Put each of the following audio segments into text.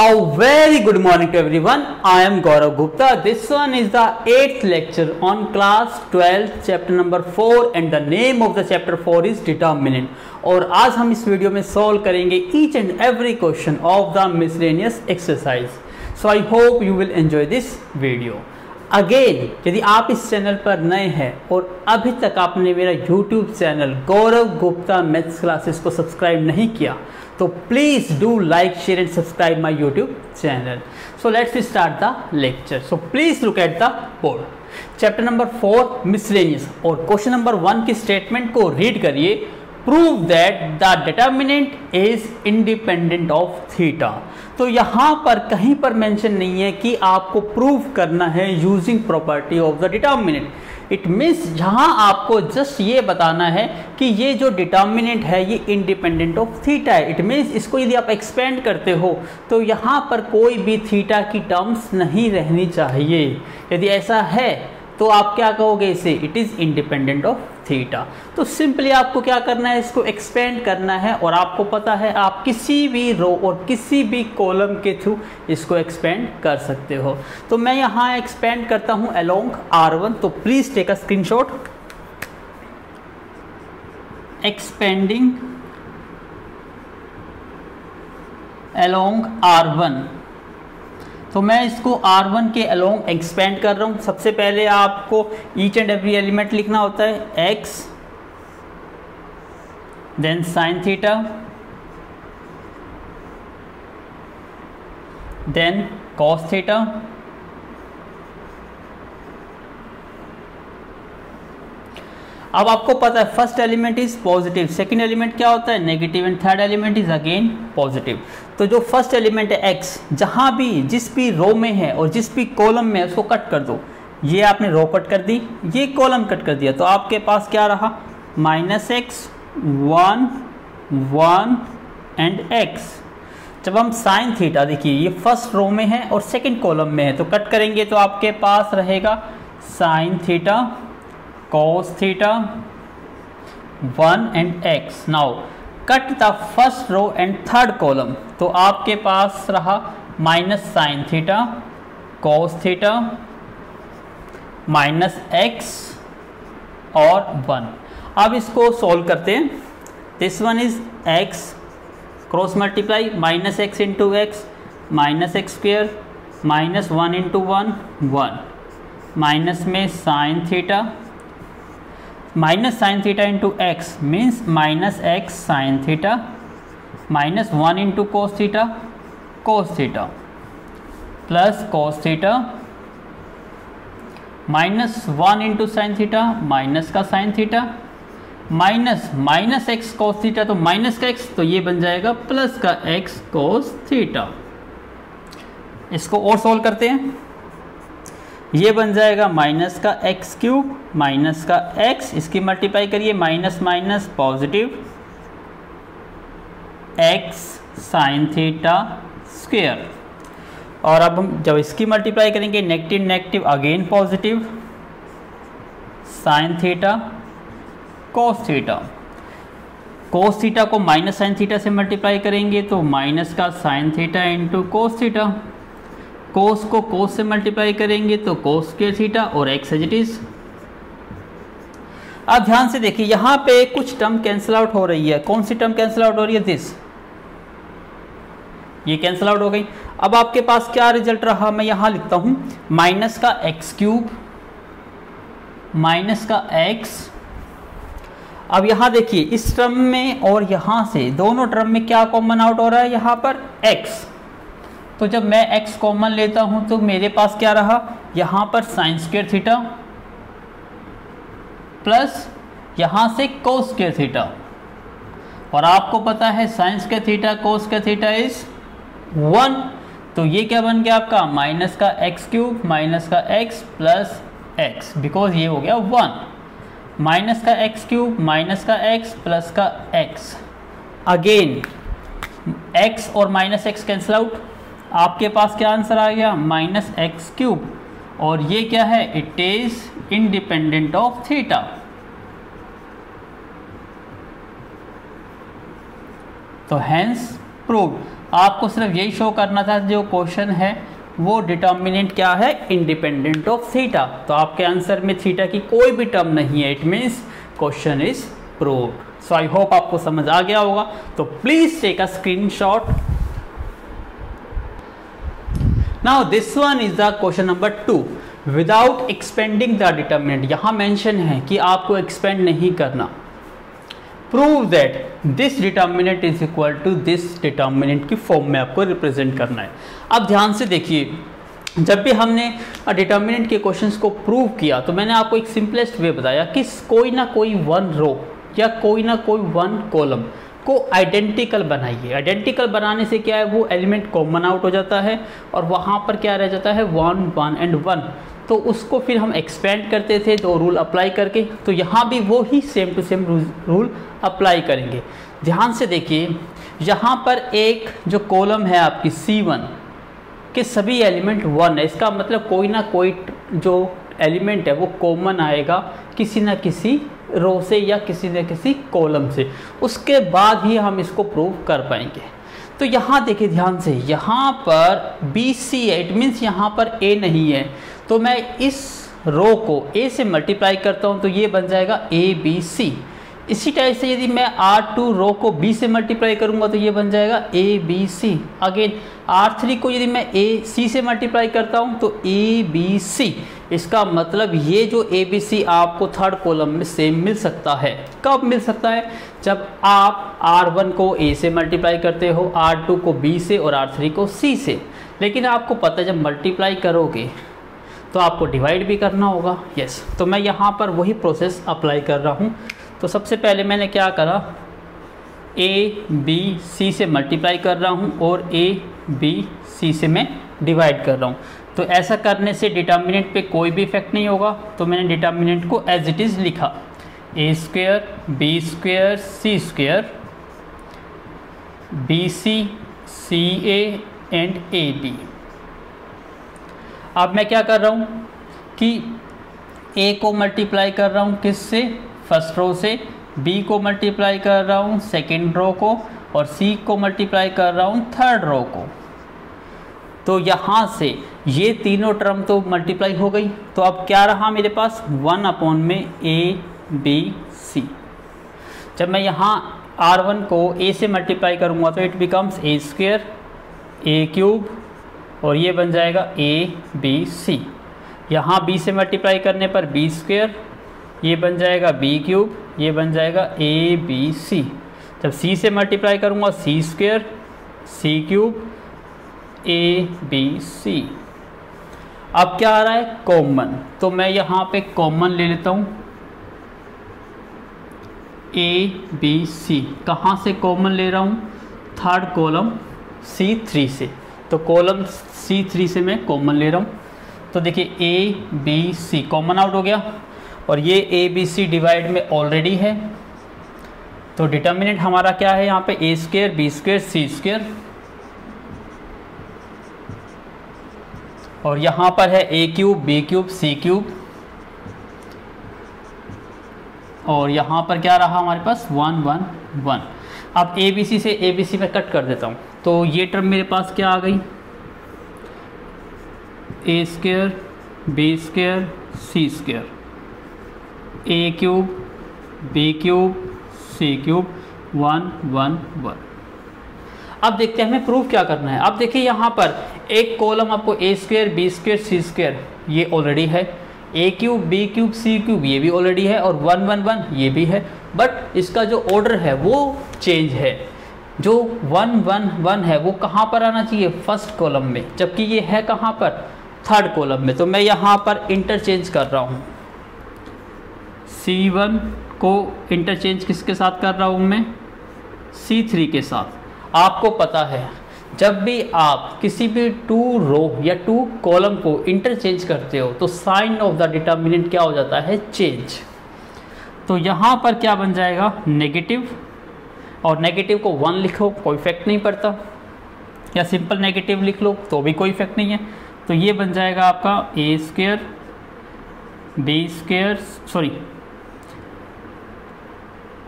A very good morning to everyone. I am Gaurav Gupta. This one is the 8th lecture on class 12 chapter number 4 and the name of the chapter 4 is determinant. और आज हम इस video में solve करेंगे each and every question of the miscellaneous exercise so I hope you will enjoy this video again यदि आप इस channel पर नए हैं और अभी तक आपने मेरा YouTube channel Gaurav Gupta maths classes को सब्सक्राइब नहीं किया तो please do like share and subscribe my YouTube channel so let's start the lecture so please look at the board chapter number four miscellaneous और question number one की statement को read करिए. Prove that the determinant is independent of theta तो यहाँ पर कहीं पर mention नहीं है कि आपको प्रूव करना है using property of the determinant it means जहाँ आपको जस्ट ये बताना है कि ये जो डिटर्मिनेंट है, ये इंडिपेंडेंट ऑफ़ थीटा है। इट मीन्स इसको यदि आप एक्सपेंड करते हो तो यहाँ पर कोई भी थीटा की टर्म्स नहीं रहनी चाहिए। यदि ऐसा है तो आप क्या कहोगे इसे? It is independent of theta तो सिंपली आपको क्या करना है? इसको एक्सपेंड करना है और आपको पता है आप किसी भी रो और किसी भी कॉलम के थ्रू इसको एक्सपेंड कर सकते हो। तो मैं यहाँ एक्सपेंड करता हूँ अलोंग आर वन तो please take a screenshot expanding along R one तो मैं इसको R1 के अलोंग एक्सपेंड कर रहा हूँ। सबसे पहले आपको ईच एंड एवरी एलिमेंट लिखना होता है, x then sine theta then cos theta अब आपको पता है first element is positive second element क्या होता है negative and third element is again positive तो जो फ़र्स्ट एलिमेंट है एक्स जहाँ भी जिस भी रो में है और जिस भी कॉलम में है, उसको कट कर दो। ये आपने रो कट कर दी, ये कॉलम कट कर दिया। तो आपके पास क्या रहा? Minus x one one and x जब हम साइन थीटा देखिए, ये फ़र्स्ट रो में है और सेकंड कॉलम में है तो कट करेंगे तो आपके पास रहेगा sine theta cos theta 1 and x now cut the first row and third column. तो आपके पास रहा minus sine theta, cos theta, minus x और वन। अब इसको सॉल्व करते हैं। This one is x cross multiply minus x into x minus x square minus one into one one minus में sine theta minus sine theta into x means minus x sine theta minus one into cos theta cos theta plus cos theta minus one into sine theta minus का sine theta minus minus x cos theta तो minus का x तो ये बन जाएगा plus का x cos theta इसको और सॉल्व करते हैं। ये बन जाएगा माइनस का एक्स क्यूब, माइनस का एक्स, इसकी मल्टीप्लाई करिए, minus minus positive x sine theta square. और अब हम जब इसकी मल्टीप्लाई करेंगे, negative negative again positive, sine theta, cos theta. Cos theta को माइनस साइन थीटा से मल्टीप्लाई करेंगे तो माइनस का sine theta into cos theta. Cos को कोस से मल्टीप्लाई करेंगे तो कोस के थीटा और एक्स एज इट इज़ अब ध्यान से देखिए, यहाँ पे कुछ टर्म कैंसिल आउट हो रही है। कौन सी टर्म कैंसिल आउट हो रही है? दिस ये कैंसिल आउट हो गई। अब आपके पास क्या रिज़ल्ट रहा? मैं यहाँ लिखता हूँ। माइनस का एक्स क्यूब माइनस का एक्स अब यहाँ देखिए, इस टर्म में और यहाँ से दोनों टर्म में क्या कॉमन आउट हो रहा है? यहाँ पर एक्स तो जब मैं x कॉमन लेता हूँ तो मेरे पास क्या रहा? यहाँ पर साइन स्क्र थीटा प्लस यहाँ से कोस स्क्र थीटा और आपको पता है साइंस के थीटा कोस के थीटा इज़ वन तो ये क्या बन गया आपका? माइनस का एक्स क्यूब माइनस का एक्स प्लस एक्स बिकॉज़ ये हो गया वन माइनस का एक्स क्यूब माइनस का एक्स प्लस का एक्स अगेन एक्स और माइनस एक्स कैंसिल आउट आपके पास क्या आंसर आ गया? Minus x cube. और ये क्या है? It is independent of theta तो हैंस प्रूव आपको सिर्फ़ यही शो करना था जो क्वेश्चन है, वो डिटर्मिनेंट क्या है? इंडिपेंडेंट ऑफ़ थीटा तो आपके आंसर में थीटा की कोई भी टर्म नहीं है. It means question is prove so I hope आपको समझ आ गया होगा. तो please take a screen now this one is the question number two without expanding the determinant यहाँ मेंशन है कि आपको एक्सपेंड नहीं करना। Prove that this determinant is equal to this determinant की फॉर्म में आपको रिप्रेजेंट करना है। अब ध्यान से देखिए, जब भी हमने डिटर्मिनेंट के क्वेश्चंस को प्रूव किया तो मैंने आपको एक सिंपलेस्ट वे बताया कि कोई ना कोई वन रो या कोई ना कोई वन कॉलम को आइडेंटिकल बनाइए। आइडेंटिकल बनाने से क्या है? वो एलिमेंट कॉमन आउट हो जाता है और वहाँ पर क्या रह जाता है? वन वन एंड वन तो उसको फिर हम एक्सपेंड करते थे तो रूल अप्लाई करके तो यहाँ भी वो ही same to same rule apply करेंगे। ध्यान से देखिए, यहाँ पर एक जो कॉलम है आपकी सी वन के सभी एलिमेंट वन है। इसका मतलब कोई ना कोई जो एलिमेंट है, वो कॉमन आएगा, किसी ना किसी रो से या किसी न किसी कॉलम से। उसके बाद ही हम इसको प्रूव कर पाएँगे। तो यहाँ देखिए ध्यान से, यहाँ पर बी सी है इट मीन्स यहाँ पर ए नहीं है। तो मैं इस रो को ए से मल्टीप्लाई करता हूँ तो ये बन जाएगा ए बी सी इसी टाइप से यदि मैं आर टू रो को बी से मल्टीप्लाई करूँगा तो ये बन जाएगा A B C again R three को यदि मैं ए सी से मल्टीप्लाई करता हूँ तो ए बी सी इसका मतलब ये जो ए बी सी आपको थर्ड कॉलम में सेम मिल सकता है। कब मिल सकता है? जब आप आर वन को ए से मल्टीप्लाई करते हो आर टू को बी से और आर थ्री को सी से। लेकिन आपको पता है, जब मल्टीप्लाई करोगे तो आपको डिवाइड भी करना होगा। यस तो मैं यहाँ पर वही प्रोसेस अप्लाई कर रहा हूँ। तो सबसे पहले मैंने क्या करा? ए बी सी से मल्टीप्लाई कर रहा हूँ और ए बी सी से मैं डिवाइड कर रहा हूँ। तो ऐसा करने से डिटर्मिनेंट पे कोई भी इफ़ेक्ट नहीं होगा। तो मैंने डिटर्मिनेंट को एज इट इज़ लिखा। A square B square C square B C C A and A B अब मैं क्या कर रहा हूँ कि ए को मल्टीप्लाई कर रहा हूँ किस से फ़र्स्ट रो से बी को मल्टीप्लाई कर रहा हूँ, सेकेंड रो को, और सी को मल्टीप्लाई कर रहा हूँ, थर्ड रो को। तो यहाँ से ये तीनों टर्म तो मल्टीप्लाई हो गई। तो अब क्या रहा मेरे पास? वन अपॉन में ए, बी, सी। जब मैं यहाँ आर वन को ए से मल्टीप्लाई करूँगा तो it becomes A square, A cube, और ये बन जाएगा ए, बी, सी। यहाँ बी से मल्टीप्लाई करने पर बी स्क्वेयर ये बन जाएगा बी क्यूब ये बन जाएगा ए बी सी जब सी से मल्टीप्लाई करूँगा C square C cube A B C अब क्या आ रहा है? कॉमन तो मैं यहाँ पे कॉमन ले लेता हूँ. ए बी सी कहाँ से कॉमन ले रहा हूँ? थर्ड कॉलम सी थ्री से. तो कॉलम सी थ्री से मैं कॉमन ले रहा हूँ. तो देखिए A B C common out हो गया. और ये ए बी सी डिवाइड में ऑलरेडी है। तो डिटर्मिनेंट हमारा क्या है यहाँ पे? A square B square C square और यहाँ पर है A cube B cube C cube और यहाँ पर क्या रहा हमारे पास? वन वन वन अब ए बी सी से ए बी सी में कट कर देता हूँ। तो ये टर्म मेरे पास क्या आ गई? A square B square C square A cube B cube C cube one one one अब देखते हैं हमें प्रूफ क्या करना है। अब देखिए यहाँ पर एक कॉलम आपको A square B square C square ये ऑलरेडी है। A cube B cube C cube ये भी ऑलरेडी है और वन वन वन ये भी है। बट इसका जो ऑर्डर है, वो चेंज है। जो वन वन वन है, वो कहाँ पर आना चाहिए? फ़र्स्ट कॉलम में। जबकि ये है कहाँ पर? थर्ड कॉलम में। तो मैं यहाँ पर इंटरचेंज कर रहा हूँ। सी वन को इंटरचेंज किसके साथ कर रहा हूँ मैं? सी थ्री के साथ। आपको पता है, जब भी आप किसी भी टू रो या टू कॉलम को इंटरचेंज करते हो तो साइन ऑफ़ द डिटर्मिनेंट क्या हो जाता है? चेंज तो यहाँ पर क्या बन जाएगा? नेगेटिव और नेगेटिव को वन लिखो, कोई इफ़ेक्ट नहीं पड़ता। या सिंपल नेगेटिव लिख लो तो भी कोई इफ़ेक्ट नहीं है। तो ये बन जाएगा आपका A square B square sorry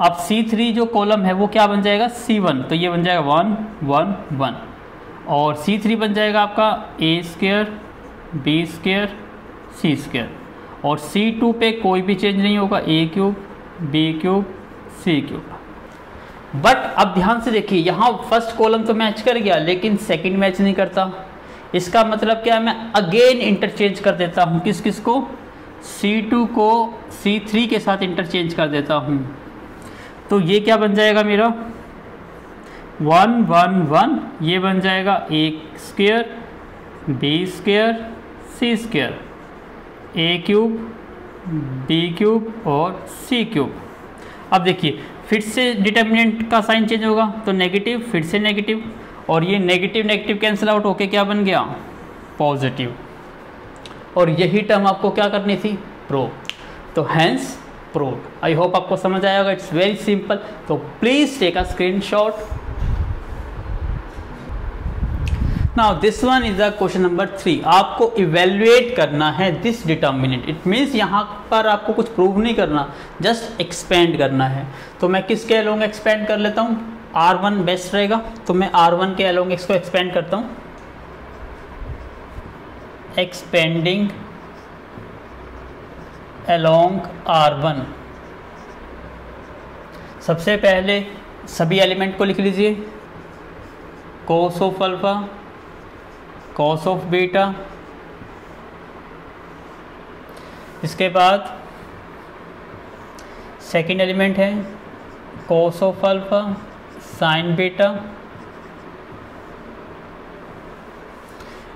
अब C3 जो कॉलम है, वो क्या बन जाएगा? C1 तो ये बन जाएगा वन वन वन और C3 बन जाएगा आपका A square B square C square और C2 पे कोई भी चेंज नहीं होगा. A cube B cube C cube but अब ध्यान से देखिए, यहाँ फ़र्स्ट कॉलम तो मैच कर गया, लेकिन सेकंड मैच नहीं करता. इसका मतलब क्या है? मैं अगेन इंटरचेंज कर देता हूँ. किस किस को? C2 को C3 के साथ इंटरचेंज कर देता हूँ. तो ये क्या बन जाएगा मेरा? वन वन वन, ये बन जाएगा एक square B square C square A cube B cube और सी क्यूब अब देखिए, फिर से डिटर्मिनेंट का साइन चेंज होगा तो नेगेटिव फिर से नेगेटिव और ये नेगेटिव नेगेटिव कैंसिल आउट होके क्या बन गया? पॉजिटिव और यही टर्म आपको क्या करनी थी? प्रो तो हैंस प्रो आई होप आपको समझ आएगा इट्स वेरी सिंपल तो please take a screenshot now this one is the question number three आपको इवेल्युएट करना है दिस डिटर्मिनेंट इट मीन्स यहाँ पर आपको कुछ प्रूव नहीं करना जस्ट एक्सपेंड करना है. तो मैं किसके अलोंग एक्सपेंड कर लेता हूँ? आर वन बेस्ट रहेगा. तो मैं आर वन के अलोंग इसको एक्सपेंड करता हूँ. एक्सपेंडिंग आर वन सबसे पहले सभी एलिमेंट को लिख लीजिए। Cos of alpha cos of beta इसके बाद सेकेंड एलिमेंट है cos of alpha sine beta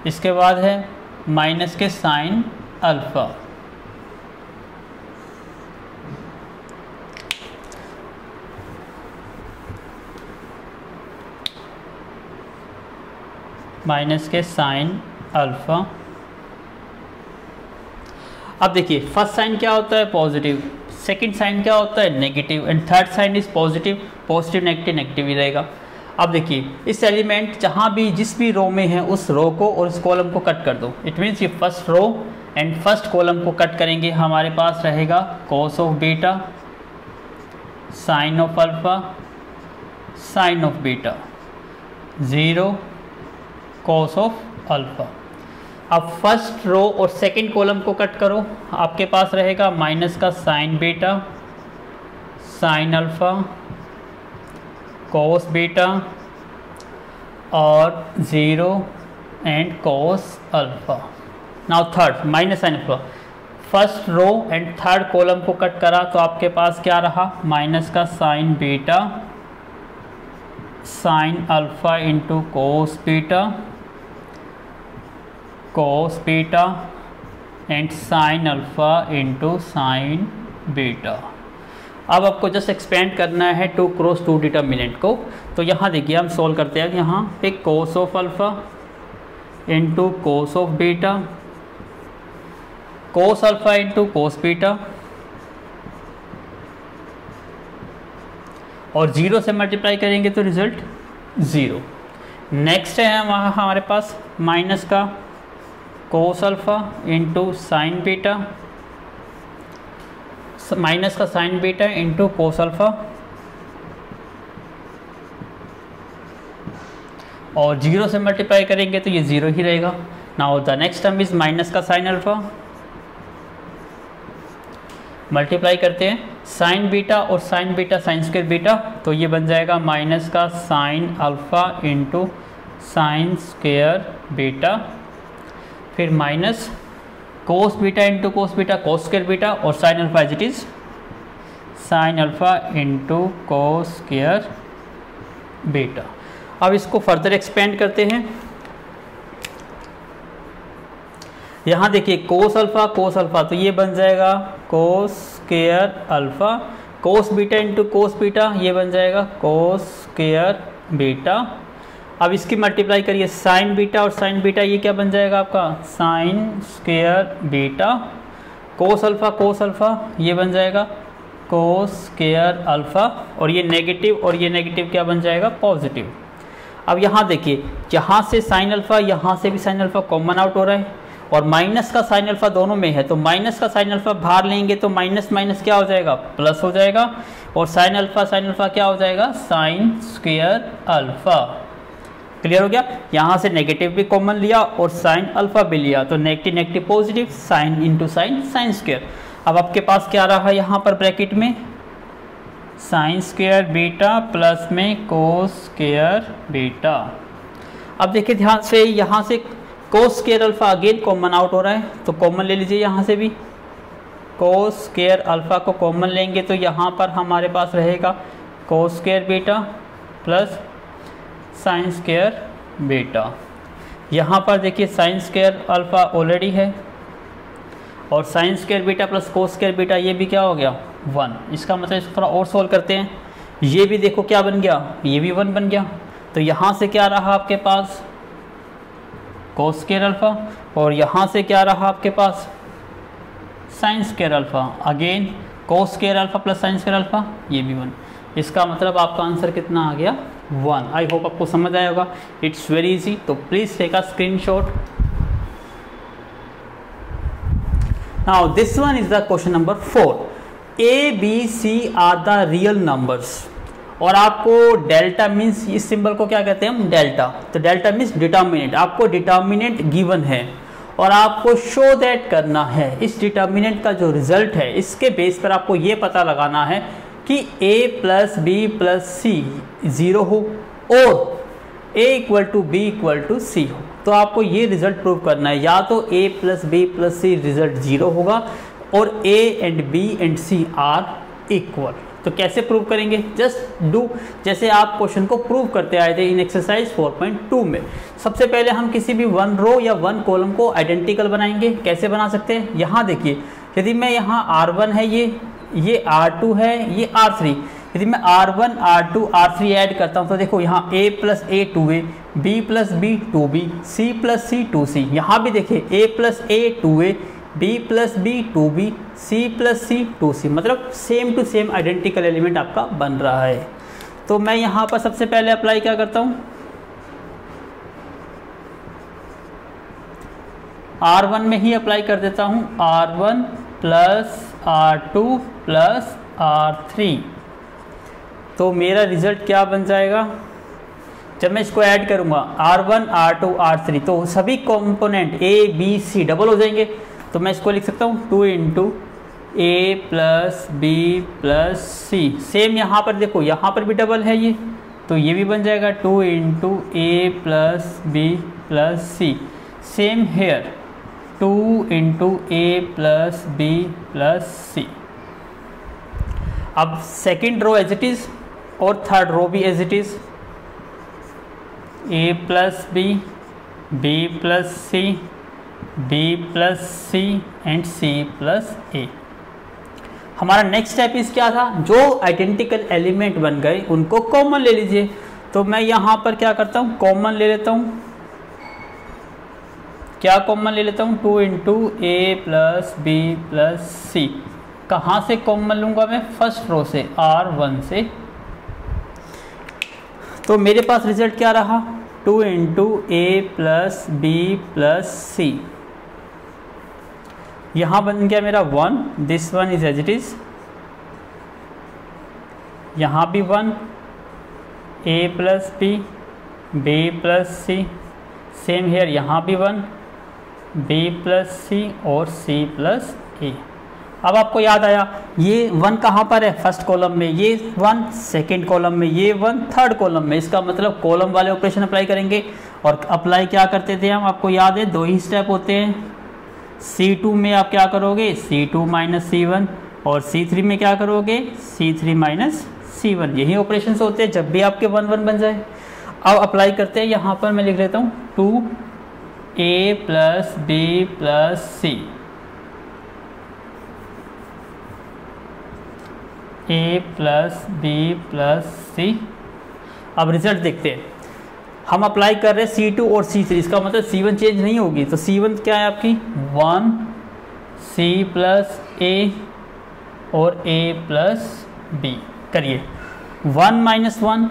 इसके बाद है माइनस के साइन अल्फ़ा माइनस के साइन अल्फ़ा। अब देखिए, फ़र्स्ट साइन क्या होता है? पॉजिटिव। सेकंड साइन क्या होता है? Negative. And third sign is positive. Positive, negative negative ही रहेगा। अब देखिए, इस एलिमेंट जहाँ भी, जिस भी रो में है, उस रो को और उस कॉलम को कट कर दो। इट मीन्स ये first row and first column को कट करेंगे। हमारे पास रहेगा cos of beta sine of alpha sine of beta zero cos of alpha अब फ़र्स्ट रो और सेकंड कॉलम को कट करो। आपके पास रहेगा माइनस का sine beta sine alpha cos beta और zero and cos alpha now third minus sine alpha first row and third column को कट करा तो आपके पास क्या रहा? माइनस का sine beta sine alpha into cos beta cos beta and sine alpha into sine beta अब आपको जस्ट एक्सपेंड करना है टू क्रॉस टू डिटर्मिनेंट को। तो यहाँ देखिए, हम सॉल्व करते हैं यहाँ पे cos of alpha into cos of beta cos alpha into cos beta और ज़ीरो से मल्टीप्लाई करेंगे तो रिज़ल्ट ज़ीरो नेक्स्ट है वहाँ हमारे पास माइनस का। Cos alpha into sine beta minus का sine beta into cos alpha और ज़ीरो से मल्टीप्लाई करेंगे तो ये ज़ीरो ही रहेगा। Now the next term is minus का साइन अल्फ़ा मल्टीप्लाई करते हैं। साइन बीटा और sine beta sine square beta तो ये बन जाएगा माइनस का sine alpha into sine square beta फिर minus cos beta into cos beta cos square beta और sine alpha as it is sine alpha into cos square beta अब इसको further expand करते हैं। यहाँ देखिए कोस अल्फ़ा कोस अल्फ़ा तो ये बन जाएगा cos square alpha cos beta into cos beta ये बन जाएगा कोस स्केयर बीटा अब इसकी मल्टीप्लाई करिए साइन बीटा और साइन बीटा ये क्या बन जाएगा आपका? Sine square beta cos alpha cos alpha ये बन जाएगा। कोस स्केयर अल्फ़ा और ये नेगेटिव और ये नेगेटिव क्या बन जाएगा? पॉजिटिव अब यहाँ देखिए जहाँ से साइन अल्फ़ा यहाँ से भी साइन अल्फ़ा कॉमन आउट हो रहा है और माइनस का साइन अल्फ़ा दोनों में है तो माइनस का साइन अल्फ़ा बाहर लेंगे तो माइनस माइनस क्या हो जाएगा? प्लस हो जाएगा और साइन अल्फ़ा साइन अल्फ़ा क्या हो जाएगा? साइन स्क्वेयर अल्फ़ा क्लियर हो गया। यहाँ से नेगेटिव भी कॉमन लिया और साइन अल्फ़ा भी लिया। तो negative negative positive sine into sine sine square अब आपके पास क्या रहा यहाँ पर ब्रैकेट में? साइन स्क्वेयर बीटा प्लस में कोस स्क्वेयर बीटा अब देखिए ध्यान से, यहाँ से cos square alpha again common out हो रहा है। तो कॉमन ले लीजिए यहाँ से भी। कोस स्केयर अल्फ़ा को कॉमन लेंगे तो यहाँ पर हमारे पास रहेगा cos square beta plus sine square beta. यहाँ पर देखिए साइंस केयर अल्फ़ा ऑलरेडी है। और sine square beta plus cos square beta, ये भी क्या हो गया? वन। इसका मतलब इसको थोड़ा और सोल्व करते हैं। ये भी देखो क्या बन गया? ये भी वन बन गया। तो यहाँ से क्या रहा आपके पास? कोस केयर अल्फ़ा। और यहाँ से क्या रहा आपके पास? Sine square alpha. Again cos square alpha plus sine square alpha, ये भी वन। इसका मतलब आपका आंसर कितना आ गया? वन आई होप आपको समझ आया होगा। इट्स वेरी इजी तो please take a screen shot now this one is the question number four A B C are the real numbers और आपको डेल्टा मीन्स इस सिंबल को क्या कहते हैं हम? डेल्टा तो डेल्टा मीन्स डिटर्मिनेंट आपको डिटर्मिनेंट गिवन है। और आपको शो दैट करना है। इस डिटर्मिनेंट का जो रिज़ल्ट है, इसके बेस पर आपको ये पता लगाना है कि a plus B plus C zero हो और a equal to B equal to C हो। तो आपको ये रिज़ल्ट प्रूव करना है। या तो a plus B plus C result zero होगा और a and b and c are equal तो कैसे प्रूव करेंगे? जस्ट डू जैसे आप क्वेश्चन को प्रूव करते आए थे इन एक्सरसाइज 4.2 में। सबसे पहले हम किसी भी वन रो या वन कॉलम को आइडेंटिकल बनाएँगे। कैसे बना सकते हैं? यहाँ देखिए। यदि मैं यहाँ R1 है ये ये R2 है, ये R3 यदि मैं R1 R2 R3 ऐड करता हूँ तो देखो यहाँ A plus A two A B plus B two B C plus C two C यहाँ भी देखिए, A plus A two A B plus B two B C plus C two C मतलब same to same identical element आपका बन रहा है। तो मैं यहाँ पर सबसे पहले अप्लाई क्या करता हूँ? आर वन में ही अप्लाई कर देता हूँ। R one plus R two plus R three तो मेरा रिज़ल्ट क्या बन जाएगा? जब मैं इसको ऐड करूँगा R one R two R three तो सभी component A B C double हो जाएँगे। तो मैं इसको लिख सकता हूँ two into A plus B plus C same यहाँ पर देखो, यहाँ पर भी डबल है ये। तो ये भी बन जाएगा two into A plus B plus C same here two into A plus B plus C. अब second row as it is और थर्ड रो भी as it is A plus B B plus C B plus C and C plus A हमारा next step इस क्या था? जो identical element बन गए, उनको कॉमन ले लीजिए। तो मैं यहाँ पर क्या करता हूँ? कॉमन ले लेता हूँ। क्या कॉमन ले लेता हूँ? Two into A plus B plus C कहाँ से कॉमन लूँगा मैं? फ़र्स्ट रो से आर वन से। तो मेरे पास रिज़ल्ट क्या रहा? Two into A plus B plus C यहाँ बन गया मेरा one this one is as it is यहाँ भी one A plus B B plus C same here यहाँ भी वन बी प्लस सी और सी प्लस ए अब आपको याद आया, ये वन कहाँ पर है? फ़र्स्ट कॉलम में, ये वन सेकेंड कॉलम में, ये वन थर्ड कॉलम में. इसका मतलब कॉलम वाले ऑपरेशन अप्लाई करेंगे. और अप्लाई क्या करते थे हम? आपको याद है, दो ही स्टेप होते हैं. सी टू में आप क्या करोगे? C two minus C one और सी थ्री में क्या करोगे? C three minus C one यही ऑपरेशन होते हैं जब भी आपके वन वन बन जाए. अब अप्लाई करते हैं, यहाँ पर मैं लिख लेता हूँ two A plus B plus C A plus B plus C अब रिज़ल्ट देखते हैं। हम अप्लाई कर रहे हैं सी टू और सी थ्री इसका मतलब सी वन चेंज नहीं होगी। तो सी वन क्या है आपकी? वन सी प्लस ए और ए प्लस बी करिए। One minus one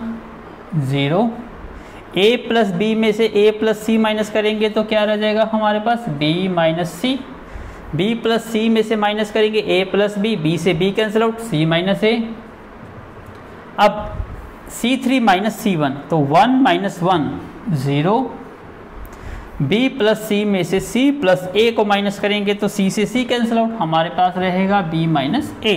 zero A plus B में से ए प्लस सी माइनस करेंगे तो क्या रह जाएगा हमारे पास? B minus C B plus C में से माइनस करेंगे ए प्लस बी बी से B cancel out C minus A अब C three minus C one तो one minus one zero B plus C में से सी प्लस ए को माइनस करेंगे तो सी से सी कैंसिल आउट हमारे पास रहेगा B minus A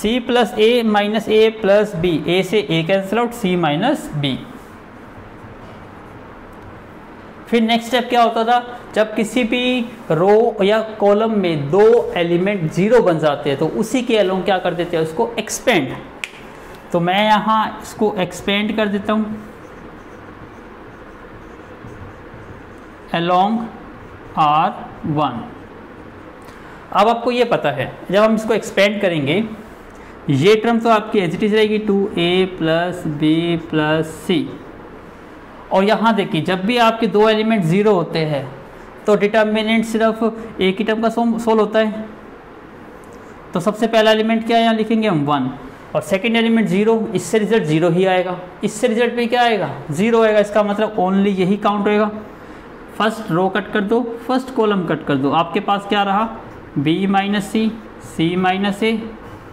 C plus A minus A plus B A से A cancel out C minus B फिर नेक्स्ट स्टेप क्या होता था? जब किसी भी रो या कॉलम में दो एलिमेंट ज़ीरो बन जाते हैं तो उसी के अलोंग क्या कर देते हैं? उसको एक्सपेंड तो मैं यहाँ इसको एक्सपेंड कर देता हूँ। अलोंग आर वन अब आपको ये पता है, जब हम इसको एक्सपेंड करेंगे, ये टर्म तो आपकी एच रहेगी two A plus B plus C और यहाँ देखिए, जब भी आपके दो एलिमेंट ज़ीरो होते हैं तो डिटर्मिनेंट सिर्फ़ एक ही टर्म का सोल होता है। तो सबसे पहला एलिमेंट क्या है? यहाँ लिखेंगे हम वन और सेकेंड एलिमेंट ज़ीरो इससे रिज़ल्ट ज़ीरो ही आएगा। इससे रिज़ल्ट भी क्या आएगा? ज़ीरो आएगा। इसका मतलब ओनली यही काउंट होएगा। फ़र्स्ट रो कट कर दो। फ़र्स्ट कॉलम कट कर दो। आपके पास क्या रहा? B minus C C minus A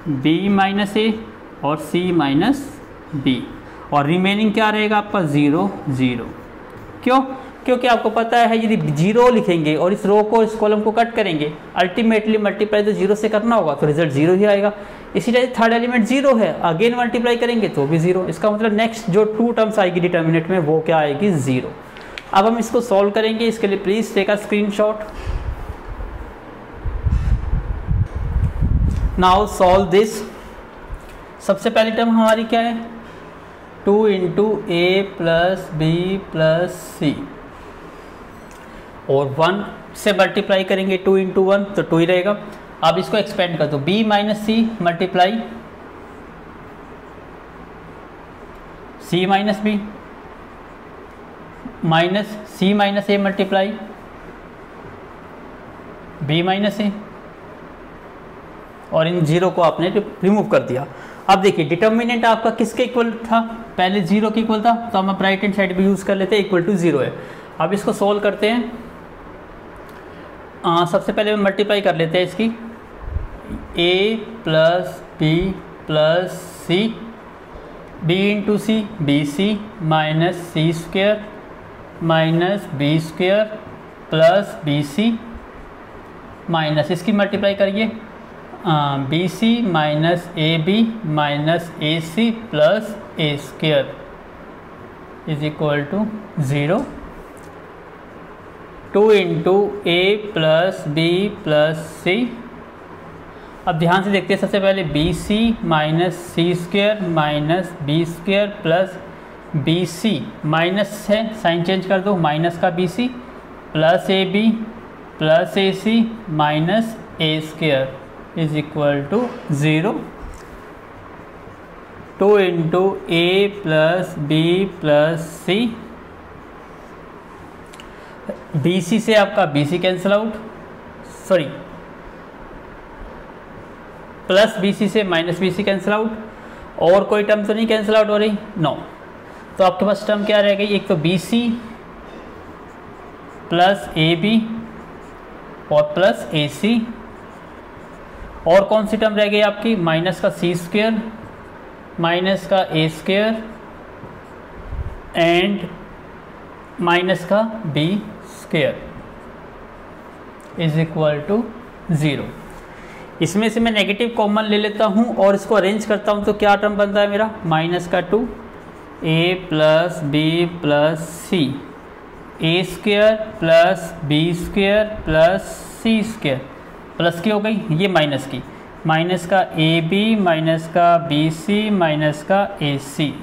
B minus A और सी माइनस बी और रिमेनिंग क्या रहेगा आपका? ज़ीरो ज़ीरो क्यों? क्योंकि आपको पता है, यदि ज़ीरो लिखेंगे और इस रो को, इस कॉलम को कट करेंगे अल्टीमेटली मल्टीप्लाई तो ज़ीरो से करना होगा तो रिज़ल्ट ज़ीरो ही आएगा। इसी तरह थर्ड एलिमेंट ज़ीरो है अगेन मल्टीप्लाई करेंगे तो भी ज़ीरो इसका मतलब नेक्स्ट जो टू टर्म्स आएगी डिटर्मिनेट में, वो क्या आएगी? ज़ीरो अब हम इसको सॉल्व करेंगे, इसके लिए please take a screenshot now solve this सबसे पहली टर्म हमारी क्या है? Two into A plus B plus C. और वन से मल्टीप्लाई करेंगे टू इंटू वन तो टू ही रहेगा। अब इसको एक्सपेंड कर दो। B minus C multiply. C minus B. Minus C minus A multiply. B minus A. और इन ज़ीरो को आपने रिमूव कर दिया। अब देखिए डिटर्मिनेंट आपका किसके इक्वल था? पहले ज़ीरो के इक्वल था तो हम अब राइट हैंड साइड भी यूज़ कर लेते हैं इक्वल टू ज़ीरो है। अब इसको सोल्व करते हैं। आ, सबसे पहले हम मल्टीप्लाई कर लेते हैं इसकी। A plus B plus C B into C B C minus C square minus B square plus B C minus इसकी मल्टीप्लाई करिए। B C minus A B minus A C plus A square is equal to zero two into A plus B plus C अब ध्यान से देखते हैं, सबसे पहले B C minus C square minus B square plus B C minus है sign change कर दो माइनस का B C plus A B plus A C minus A square is equal to 0 2 into a plus b plus c. B C से आपका B C cancel out sorry plus B C से minus B C cancel out और कोई term तो नहीं cancel out हो रही? No तो आपके पास टर्म क्या रह गई? एक तो B C plus A B और प्लस ए सी और कौन सी टर्म रह गई आपकी? माइनस का सी स्क्वेयर, माइनस का ए स्क्वेयर, एंड माइनस का B square is equal to zero. इसमें से मैं नेगेटिव कॉमन ले लेता हूँ और इसको अरेंज करता हूँ तो क्या टर्म बनता है मेरा? माइनस का two, A plus B plus C, A square plus B square plus C square. Plus की हो गई, ये माइनस की। माइनस का ए बी, माइनस का बी सी, माइनस का ए सी।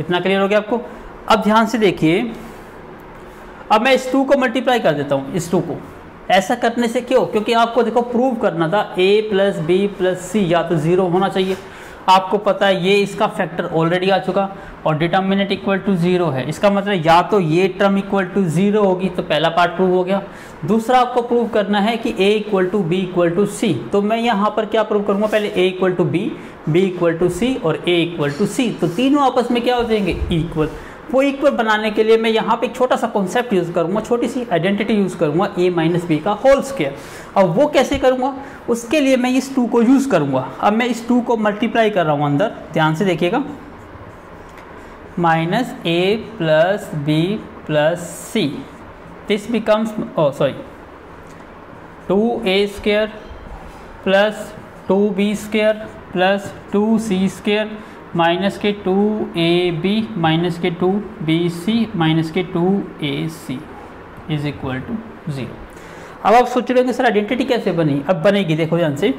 इतना क्लियर हो गया आपको? अब ध्यान से देखिए। अब मैं इस टू को मल्टीप्लाई कर देता हूँ, इस टू को। ऐसा करने से क्यों? क्योंकि आपको देखो प्रूव करना था A plus B plus C या तो ज़ीरो होना चाहिए। आपको पता है, ये इसका फैक्टर ऑलरेडी आ चुका और डिटर्मिनेट इक्वल टू ज़ीरो है। इसका मतलब या तो ये टर्म इक्वल टू ज़ीरो होगी तो पहला पार्ट प्रूव हो गया। दूसरा आपको प्रूव करना है कि A equal to B equal to C तो मैं यहाँ पर क्या प्रूव करूँगा? पहले A equal to B B equal to C और ए इक्वल टू सी तो तीनों आपस में क्या हो जाएँगे? इक्वल वो इक्वल बनाने के लिए मैं यहाँ पे एक छोटा सा कॉन्सेप्ट यूज़ करूँगा, छोटी सी आइडेंटिटी यूज़ करूँगा ए माइनस बी का होल स्केयर अब वो कैसे करूँगा? उसके लिए मैं इस टू को यूज़ करूँगा. अब मैं इस टू को मल्टीप्लाई कर रहा हूँ अंदर. ध्यान से देखिएगा. Minus A plus B plus C this becomes oh sorry two A square plus two B square plus two C square minus के टू ए बी माइनस के टू बी सी माइनस के two A C is equal to zero. अब आप सोच रहे होंगे, sir identity कैसे बनी? अब बनेगी, देखो ध्यान से।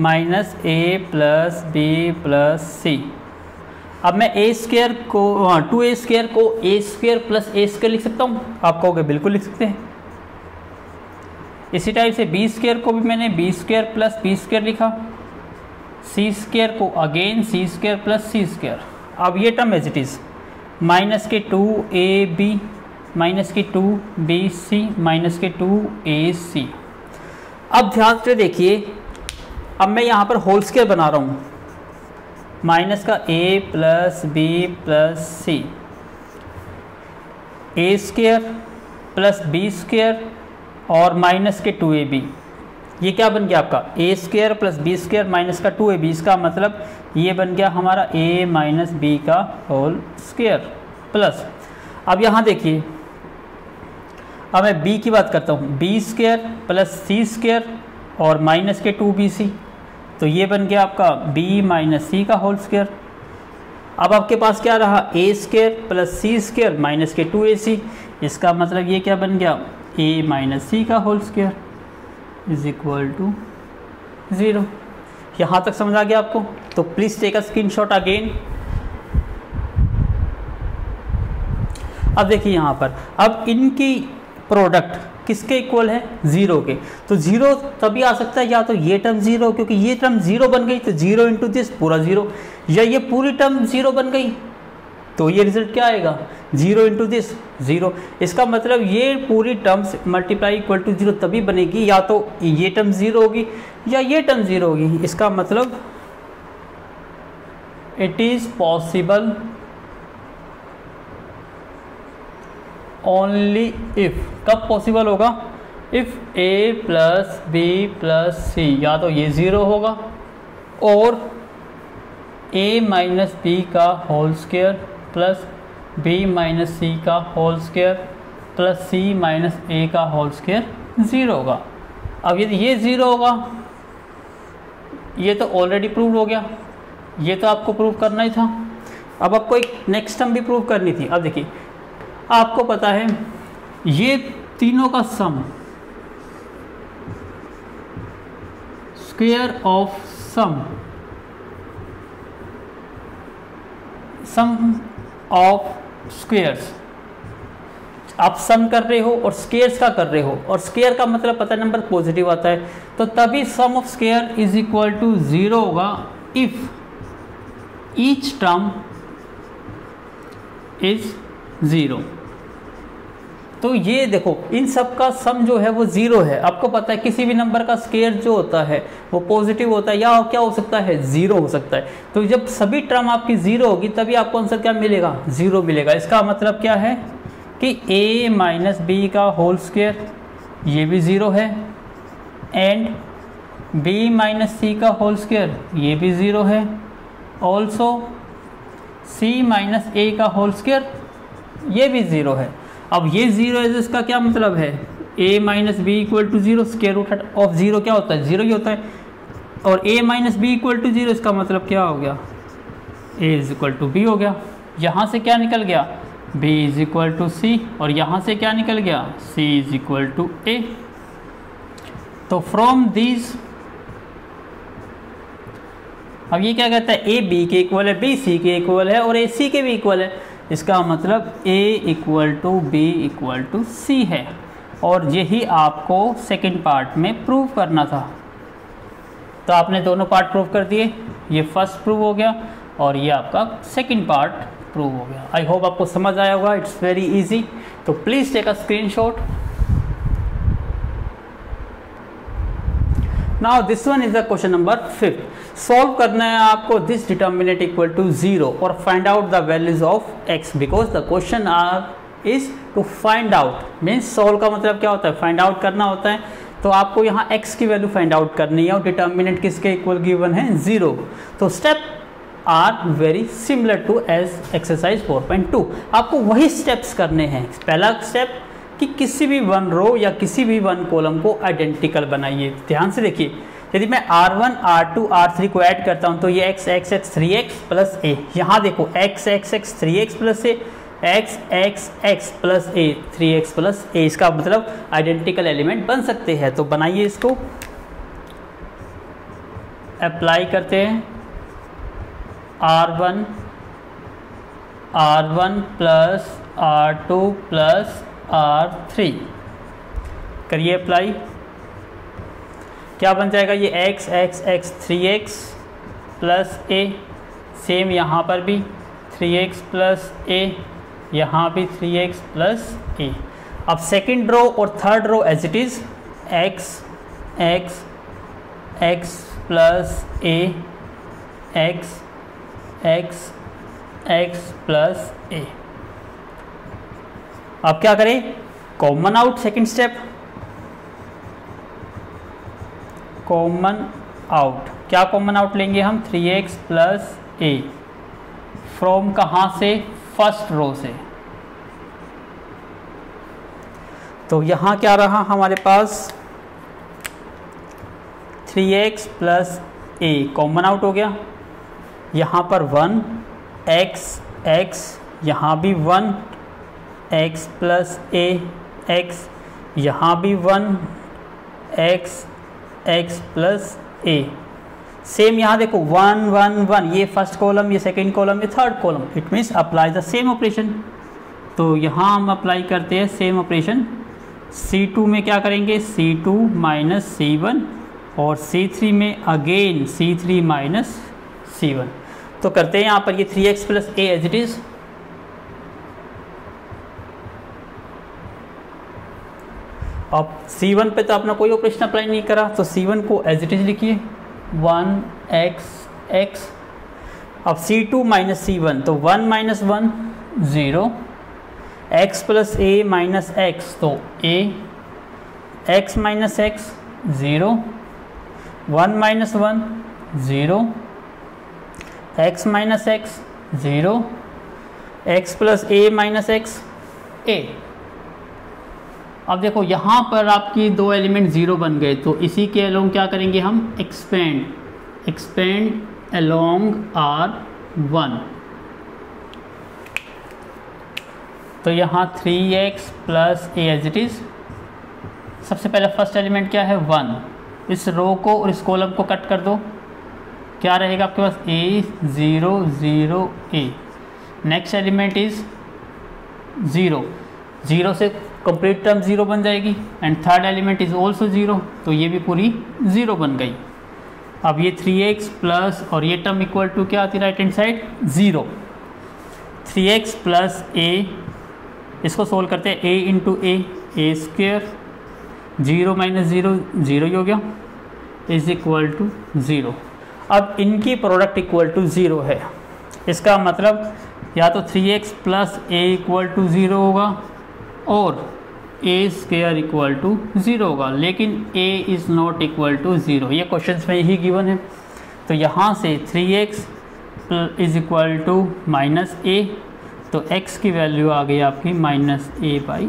Minus A plus B plus C. अब मैं ए स्केयर को हाँ टू ए स्केयर को A square plus A square लिख सकता हूँ? आप कहोगे, बिल्कुल लिख सकते हैं। इसी टाइप से बी स्केयर को भी मैंने B square plus B square लिखा। सी स्केयर को again C square plus C square अब ये term as it is minus के टू ए बी माइनस के टू बी सी माइनस के टू ए सी अब ध्यान से देखिए, अब मैं यहाँ पर होल स्केयर बना रहा हूँ। माइनस का A plus B plus C A square plus B square और माइनस के टू ए बी ये क्या बन गया आपका? A square plus B square minus का टू ए बी इसका मतलब ये बन गया हमारा ए माइनस बी का होल स्केयर प्लस अब यहाँ देखिए, अब मैं बी की बात करता हूँ। B square plus C square और माइनस के टू बी सी तो ये बन गया आपका बी माइनस सी का होल स्केयर अब आपके पास क्या रहा? A square plus C square minus के टू ए सी इसका मतलब ये क्या बन गया? ए माइनस सी का whole square is equal to zero यहाँ तक समझ आ गया आपको? तो please take a screenshot again अब देखिए यहाँ पर। अब इनकी प्रोडक्ट किसके इक्वल है? ज़ीरो के। तो ज़ीरो तभी आ सकता है या तो ये टर्म ज़ीरो क्योंकि ये टर्म ज़ीरो बन गई तो ज़ीरो इंटू दिस पूरा ज़ीरो या ये पूरी टर्म ज़ीरो बन गई? तो ये रिज़ल्ट क्या आएगा? ज़ीरो इंटू दिस ज़ीरो इसका मतलब ये पूरी terms multiply equal to zero तभी बनेगी, या तो ये टर्म ज़ीरो होगी, या ये टर्म ज़ीरो होगी। इसका मतलब it is possible only if कब पॉसिबल होगा? If A plus B plus C या तो ये ज़ीरो होगा, और ए माइनस बी का whole square plus B minus C का whole square plus C minus A का होल स्केयर ज़ीरो होगा। अब यदि ये ज़ीरो होगा, ये तो ऑलरेडी प्रूव हो गया। ये तो आपको प्रूव करना ही था। अब आपको एक नेक्स्ट टर्म भी प्रूव करनी थी। अब देखिए, आपको पता है, ये तीनों का sum square of sum sum of squares आप सम कर रहे हो और स्केयर्स का कर रहे हो। और स्केयर का मतलब पता है नंबर पॉजिटिव आता है। तो तभी sum of square is equal to zero होगा if each term is zero तो ये देखो, इन सब का सम जो है वो ज़ीरो है। आपको पता है, किसी भी नंबर का स्केयर जो होता है, वो पॉजिटिव होता है या क्या हो सकता है? ज़ीरो हो सकता है। तो जब सभी टर्म आपकी ज़ीरो होगी, तभी आपको आंसर क्या मिलेगा? ज़ीरो मिलेगा। इसका मतलब क्या है? कि ए माइनस बी का होल स्केयर ये भी ज़ीरो है। एंड बी माइनस सी का होल स्केयर ये भी ज़ीरो है। ऑल्सो सी माइनस ए का होल स्केयर ये भी ज़ीरो है। अब ये ज़ीरो है इसका क्या मतलब है? A minus B equal to zero square root of zero क्या होता है? ज़ीरो ही होता है। और A minus B equal to zero इसका मतलब क्या हो गया? A is equal to B हो गया। यहाँ से क्या निकल गया? B is equal to C और यहाँ से क्या निकल गया? C is equal to A तो फ्रॉम दीज अब ये क्या कहता है? ए बी के इक्वल है बी सी के इक्वल है और ए सी के भी इक्वल है। इसका मतलब A equal to B equal to C है। और यही आपको सेकंड पार्ट में प्रूव करना था। तो आपने दोनों पार्ट प्रूव कर दिए। ये फ़र्स्ट प्रूव हो गया और ये आपका सेकेंड पार्ट प्रूव हो गया। आई होप आपको समझ आया होगा। इट्स वेरी इजी तो please take a screen now this one is the question number fifth solve करना है आपको this determinate equal to zero और find out the values of X because the question are is to find out means solve का मतलब क्या होता है? Find out करना होता है। तो आपको यहाँ x की वैल्यू फाइंड आउट करनी है और डिटर्मिनेंट किसके इक्वल गिवन है? ज़ीरो तो step are very similar to as exercise 4.2 आपको वही स्टेप्स करने हैं। पहला स्टेप कि किसी भी वन रो या किसी भी वन कॉलम को आइडेंटिकल बनाइए। ध्यान से देखिए यदि मैं R1, R2, R3 को ऐड करता हूँ तो ये X X x x 3x plus A यहाँ देखो x x x 3x plus A X X X plus A three X plus A इसका मतलब आइडेंटिकल एलिमेंट बन सकते हैं। तो बनाइए इसको। अप्लाई करते हैं। R one R one plus R two plus R three. करिए अप्लाई क्या बन जाएगा ये x x x three X plus A same यहाँ पर भी। थ्री एक्स प्लस ए यहाँ भी थ्री एक्स प्लस ए अब सेकेंड रो और third row as it is X X X plus A X X X plus A अब क्या करें? Common out second step common out क्या कॉमन आउट लेंगे हम? Three X plus A from कहाँ से? फ़र्स्ट रो से. तो यहाँ क्या रहा हमारे पास? Three X plus A common out हो गया. यहाँ पर वन एक्स एक्स यहाँ भी एक्स प्लस ए एक्स यहाँ भी one X X plus A same यहाँ देखो वन वन वन ये फ़र्स्ट कॉलम ये सेकंड कॉलम ये third column it means apply the same operation तो यहाँ हम अप्लाई करते हैं सेम ऑपरेशन C2 में क्या करेंगे? C2 माइनस सी वन और C3 में again C3 minus C one तो करते हैं यहाँ पर ये 3x X plus A as it is अब C1 पे तो आपने कोई ऑपरेशन अप्लाई नहीं करा तो C1 को एज इट इज़ लिखिए। वन एक्स एक्स अब C two minus C one तो one minus one zero X plus A minus X तो A X minus X zero one minus one zero X minus X zero X plus A minus X A अब देखो, यहाँ पर आपकी दो element zero बन गए तो इसी के अलोंग क्या करेंगे हम? Expand expand along R one तो यहाँ three X plus A as it is सबसे पहले फ़र्स्ट एलिमेंट क्या है? वन इस रो को और इस कॉलम को कट कर दो। क्या रहेगा आपके पास? A zero zero A next element is zero zero से कंप्लीट टर्म ज़ीरो बन जाएगी and third element is also zero तो ये भी पूरी ज़ीरो बन गई। अब ये थ्री एक्स प्लस और ये टर्म इक्वल टू क्या आती right hand side zero three X plus A इसको सोल्व करते हैं A into A A square zero minus zero zero ही हो गया इज़ इक्वल टू ज़ीरो अब इनकी प्रोडक्ट इक्वल टू ज़ीरो है। इसका मतलब या तो three X plus A equal to zero होगा और A square equal to zero होगा, लेकिन A is not equal to zero ये क्वेश्चन में यही गिवन है। तो यहाँ से three X is equal to minus A तो x की वैल्यू आ गई आपकी माइनस ए बाई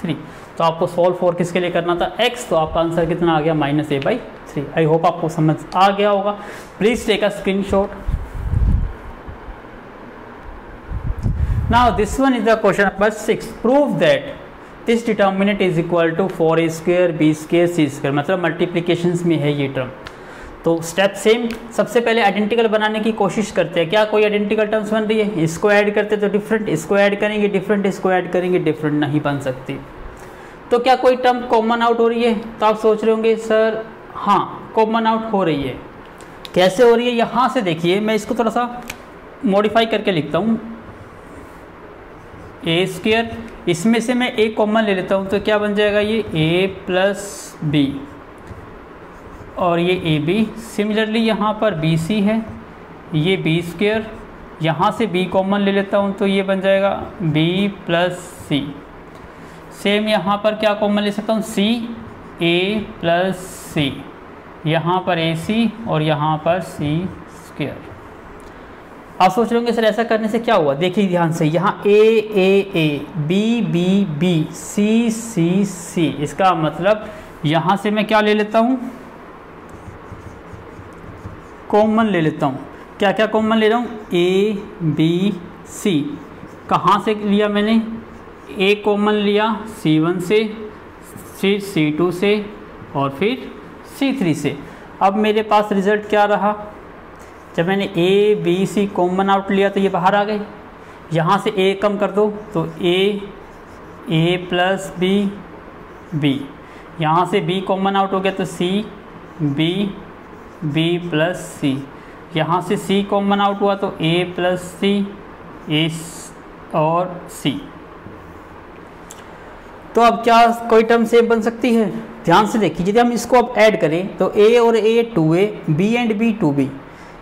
थ्री तो आपको सॉल्व फॉर किसके लिए करना था? X तो आपका आंसर कितना आ गया? Minus A by three I hope आपको समझ आ गया होगा। Please take a screenshot Now, this one is the question number 6. Prove that this determinant is equal to 4a square, b square, c square. मतलब multiplication में है ये term तो स्टेप सेम सबसे पहले आइडेंटिकल बनाने की कोशिश करते हैं। क्या कोई आइडेंटिकल टर्म्स बन रही है? इसको ऐड करते तो डिफरेंट इसको ऐड करेंगे डिफरेंट इसको ऐड करेंगे डिफरेंट नहीं बन सकती। तो क्या कोई टर्म कॉमन आउट हो रही है? तो आप सोच रहे होंगे, सर हाँ कॉमन आउट हो रही है। कैसे हो रही है? यहाँ से देखिए, मैं इसको थोड़ा सा मॉडिफाई करके लिखता हूँ। ए स्क्र इसमें से मैं ए कॉमन ले लेता हूँ तो क्या बन जाएगा ये? ए प्लस बी और ये ए बी सिमिलरली यहाँ पर बी सी है. ये बी स्क्र यहाँ से बी कॉमन ले लेता हूँ तो ये बन जाएगा बी प्लस सी सेम यहाँ पर क्या कॉमन ले सकता हूँ? सी ए प्लस सी यहाँ पर ए सी और यहाँ पर सी स्क्र आप सोच रहे होंगे, सर, ऐसा करने से क्या हुआ? देखिए ध्यान से, यहाँ A A A B B B C C C इसका मतलब यहाँ से मैं क्या ले लेता हूँ? कॉमन ले लेता हूँ। क्या क्या कॉमन ले रहा हूँ? ए बी सी कहाँ से लिया मैंने? ए कॉमन लिया सी वन से, फिर सी टू से और फिर सी थ्री से। अब मेरे पास रिज़ल्ट क्या रहा? जब मैंने A B C common out लिया तो ये बाहर आ गए। यहाँ से ए कम कर दो तो A A plus B B यहाँ से बी कॉमन आउट हो गया तो C B B plus C यहाँ से सी कॉमन आउट हुआ तो ए प्लस सी ए और सी तो अब क्या कोई टर्म सेम बन सकती है? ध्यान से देखिए, यदि हम इसको अब ऐड करें तो ए और A two A B and B two B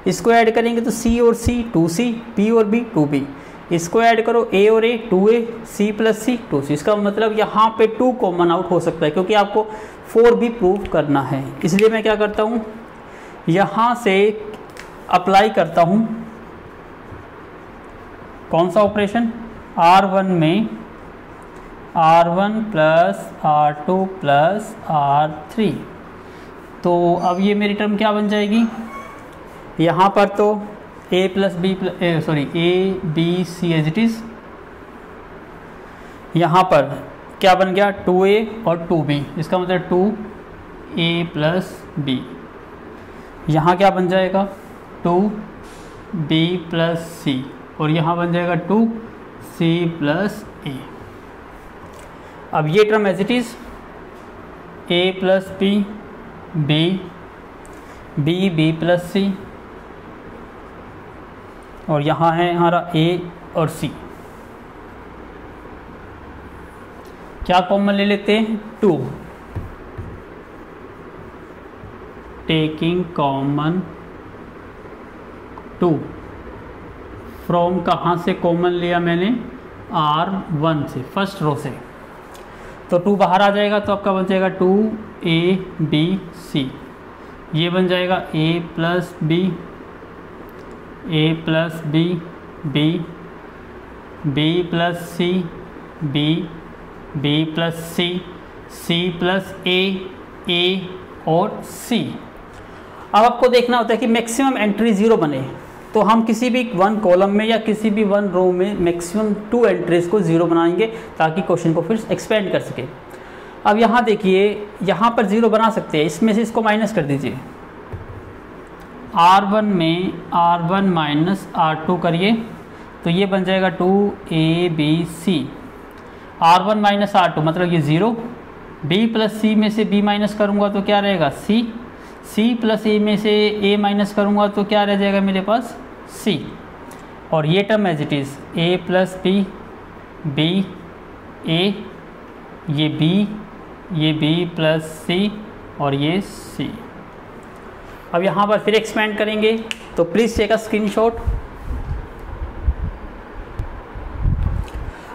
इसको ऐड करेंगे तो सी और सी, टू सी, पी और बी, टू बी। इसको ऐड करो ए और A, two A, C plus C, two C. इसका मतलब यहाँ पे टू कॉमन आउट हो सकता है क्योंकि आपको फोर भी प्रूव करना है। इसलिए मैं क्या करता हूँ? यहाँ से अप्लाई करता हूँ। कौन सा ऑपरेशन? आर वन में। R one plus R two plus R three. तो अब ये मेरी टर्म क्या बन जाएगी? यहाँ पर तो A plus B plus sorry A B C as it is यहाँ पर क्या बन गया? टू ए और टू बी इसका मतलब टू ए प्लस बी यहाँ क्या बन जाएगा? टू बी प्लस सी और यहाँ बन जाएगा टू सी प्लस ए अब ये term as it is A plus B B B B plus C और यहाँ है हमारा ए और सी क्या कॉमन ले लेते हैं? Two taking common two from कहाँ से कॉमन लिया मैंने? आर वन से फ़र्स्ट रो से। तो टू बाहर आ जाएगा तो आपका बन जाएगा टू ए बी सी ये बन जाएगा A plus B A plus B B B plus C B B plus C C plus A A और सी अब आपको देखना होता है कि मैक्सिमम एंट्री ज़ीरो बने। तो हम किसी भी वन कॉलम में या किसी भी वन रो में मैक्सिमम टू एंट्रीज को ज़ीरो बनाएँगे ताकि क्वेश्चन को फिर एक्सपेंड कर सके। अब यहाँ देखिए, यहाँ पर ज़ीरो बना सकते हैं। इसमें से इसको माइनस कर दीजिए। आर वन में R one minus R two करिए तो ये बन जाएगा two A B C R one minus R two मतलब ये ज़ीरो बी प्लस सी में से बी माइनस करूँगा तो क्या रहेगा? सी सी प्लस ए में से ए माइनस करूँगा तो क्या रह जाएगा मेरे पास? सी और ये term as it is A plus B B A ये बी ये बी प्लस सी और ये सी अब यहाँ पर फिर एक्सपेंड करेंगे। तो प्लीज़ टेक अ स्क्रीनशॉट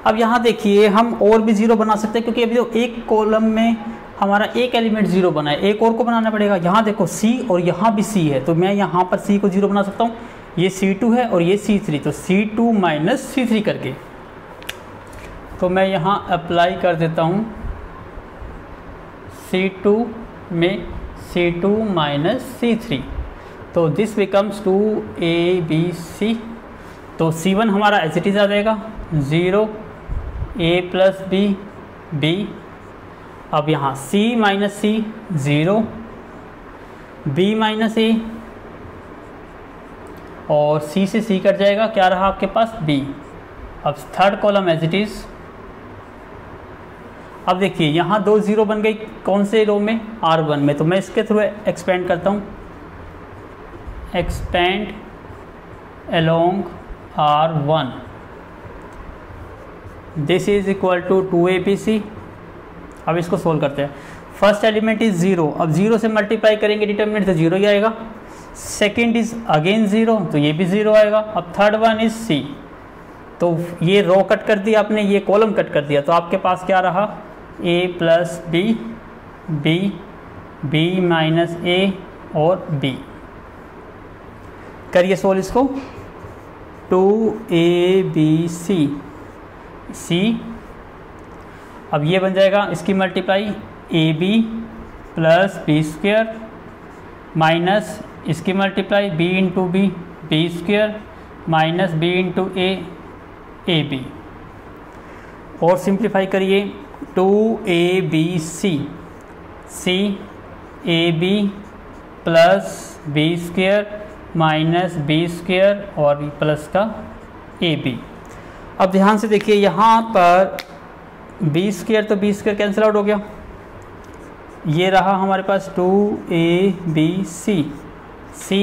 अब यहाँ देखिए, हम और भी ज़ीरो बना सकते हैं, क्योंकि अभी तो एक कॉलम में हमारा एक एलिमेंट ज़ीरो बना है। एक और को बनाना पड़ेगा। यहाँ देखो सी और यहाँ भी सी है। तो मैं यहाँ पर सी को ज़ीरो बना सकता हूँ। ये सी टू है और ये सी थ्री तो C two minus C three करके। तो मैं यहाँ अप्लाई कर देता हूँ। सी टू में C two minus C three तो this becomes two A B C तो सी वन हमारा एच आ जाएगा। Zero A plus B B अब यहाँ c minus C zero B minus A और c से c कट जाएगा। क्या रहा आपके पास? B. अब third column as it is अब देखिए, यहाँ दो ज़ीरो बन गई, कौन से रो में? आर वन में। तो मैं इसके थ्रू एक्सपेंड करता हूँ। Expand along R1 this is equal to two A B C अब इसको सोल्व करते हैं। फ़र्स्ट एलिमेंट इज़ ज़ीरो अब ज़ीरो से मल्टीप्लाई करेंगे डिटर्मिनेंट तो ज़ीरो ही आएगा। सेकेंड इज़ अगेन ज़ीरो तो ये भी ज़ीरो आएगा। अब थर्ड वन इज़ सी तो ये रो कट कर दिया आपने, ये कॉलम कट कर दिया। तो आपके पास क्या रहा? A plus B B B minus A और बी करिए सोल्व इसको. टू ए बी सी सी अब ये बन जाएगा इसकी multiply A B plus B square minus इसकी multiply B into B B square minus B into A A B और सिंप्लीफाई करिए. Two A B C. C, A B plus B square minus B square और plus का A B. अब ध्यान से देखिए, यहाँ पर बी स्क्र तो बी स्क्र कैंसिल आउट हो गया। ये रहा हमारे पास two A B C. C,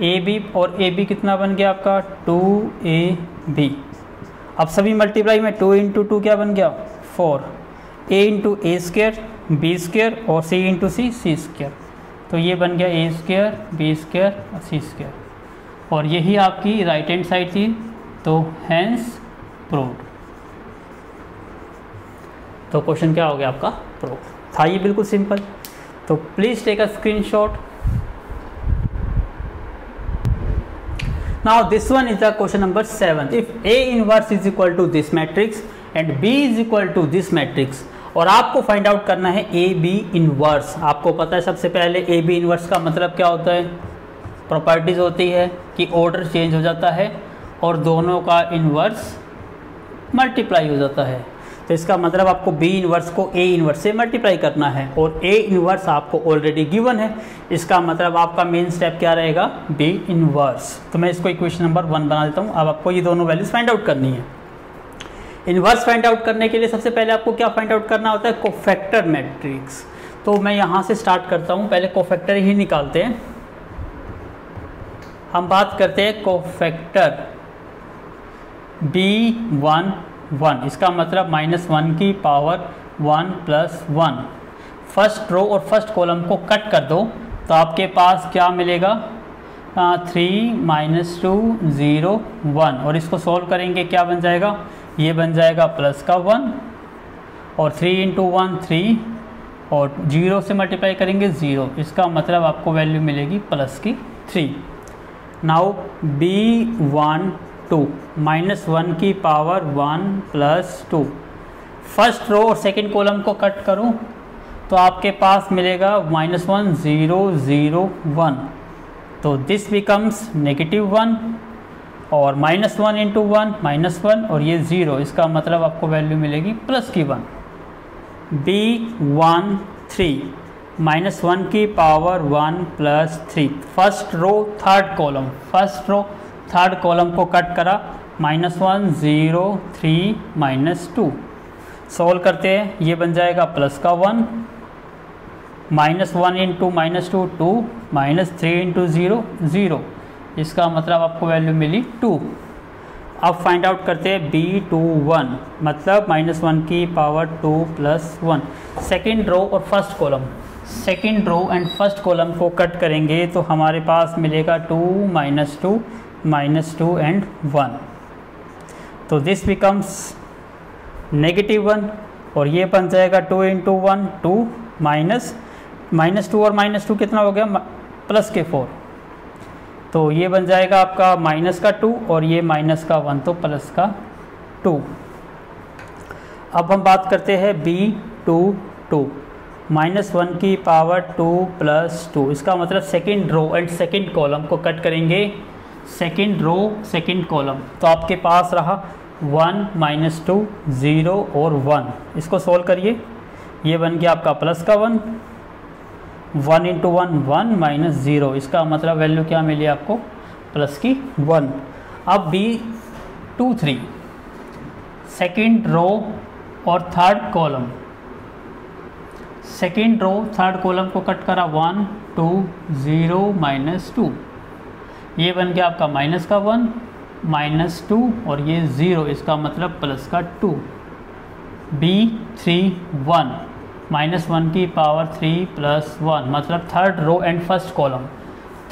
A B और ए बी कितना बन गया आपका? Two A B. अब सभी मल्टीप्लाई में टू इंटू टू क्या बन गया? Four. A into A square B square और सी इंटू सी सी स्क्र तो ये बन गया ए स्क्र बी स्क्र और सी स्क्र और यही आपकी राइट हैंड साइड थी तो हैंस प्रूव्ड तो क्वेश्चन क्या हो गया आपका? प्रूव था ये बिल्कुल सिंपल तो please take a screenshot now this one is the question number seven if A inverse is equal to this matrix and B is equal to this matrix और आपको फाइंड आउट करना है A B inverse आपको पता है सबसे पहले A B inverse का मतलब क्या होता है? प्रॉपर्टीज़ होती है कि ऑर्डर चेंज हो जाता है और दोनों का इनवर्स मल्टीप्लाई हो जाता है। तो इसका मतलब आपको बी इनवर्स को ए इनवर्स से मल्टीप्लाई करना है और ए इनवर्स आपको ऑलरेडी गिवन है। इसका मतलब आपका मेन स्टेप क्या रहेगा? बी इनवर्स तो मैं इसको इक्वेशन नंबर वन बना देता हूँ। अब आपको ये दोनों वैल्यूज़ फाइंड आउट करनी है। इनवर्स फाइंड आउट करने के लिए सबसे पहले आपको क्या फाइंड आउट करना होता है? Cofactor matrix. तो मैं यहाँ से स्टार्ट करता हूँ। पहले कोफैक्टर ही निकालते हैं। हम बात करते हैं कोफैक्टर बी वन वन इसका मतलब माइनस वन की power one plus one first row और फ़र्स्ट कॉलम को कट कर दो तो आपके पास क्या मिलेगा? Three minus two zero one और इसको सॉल्व करेंगे, क्या बन जाएगा? ये बन जाएगा प्लस का वन और थ्री इंटू वन थ्री और ज़ीरो से मल्टीप्लाई करेंगे ज़ीरो। इसका मतलब आपको वैल्यू मिलेगी प्लस की three. Now B one two, minus one की power one plus two. First row और सेकेंड कॉलम को कट करूँ तो आपके पास मिलेगा minus one, zero zero, one. तो दिस बिकम्स नेगेटिव वन और minus one into one minus one और ये ज़ीरो इसका मतलब आपको वैल्यू मिलेगी प्लस की one B one three minus one की power one plus three first row third column first row third column को कट करा. Minus one zero three minus two solve करते हैं, ये बन जाएगा प्लस का one minus one into minus two two minus three into zero zero इसका मतलब आपको वैल्यू मिली टू अब फाइंड आउट करते हैं बी टू वन मतलब माइनस वन की power two plus one second row और first column second row and first column को कट करेंगे तो हमारे पास मिलेगा two minus two minus two and one तो दिस बिकम्स नेगेटिव वन और ये बन जाएगा two into one two minus minus two और माइनस टू कितना हो गया? प्लस के फोर तो ये बन जाएगा आपका माइनस का टू और ये माइनस का वन तो प्लस का टू। अब हम बात करते हैं B two two. Minus one की पावर टू प्लस टू। इसका मतलब second row and second column को कट करेंगे। Second row, second column. तो आपके पास रहा वन माइनस टू, ज़ीरो और वन। इसको सोल्व करिए। ये बन गया आपका प्लस का one. One into one one minus zero इसका मतलब वैल्यू क्या मिली आपको? प्लस की वन। अब B two three second row और third column second row third column को कट करा. One two zero minus two ये बन गया आपका माइनस का वन माइनस टू और ये ज़ीरो इसका मतलब प्लस का two B three one minus one की पावर थ्री प्लस वन मतलब third row and first column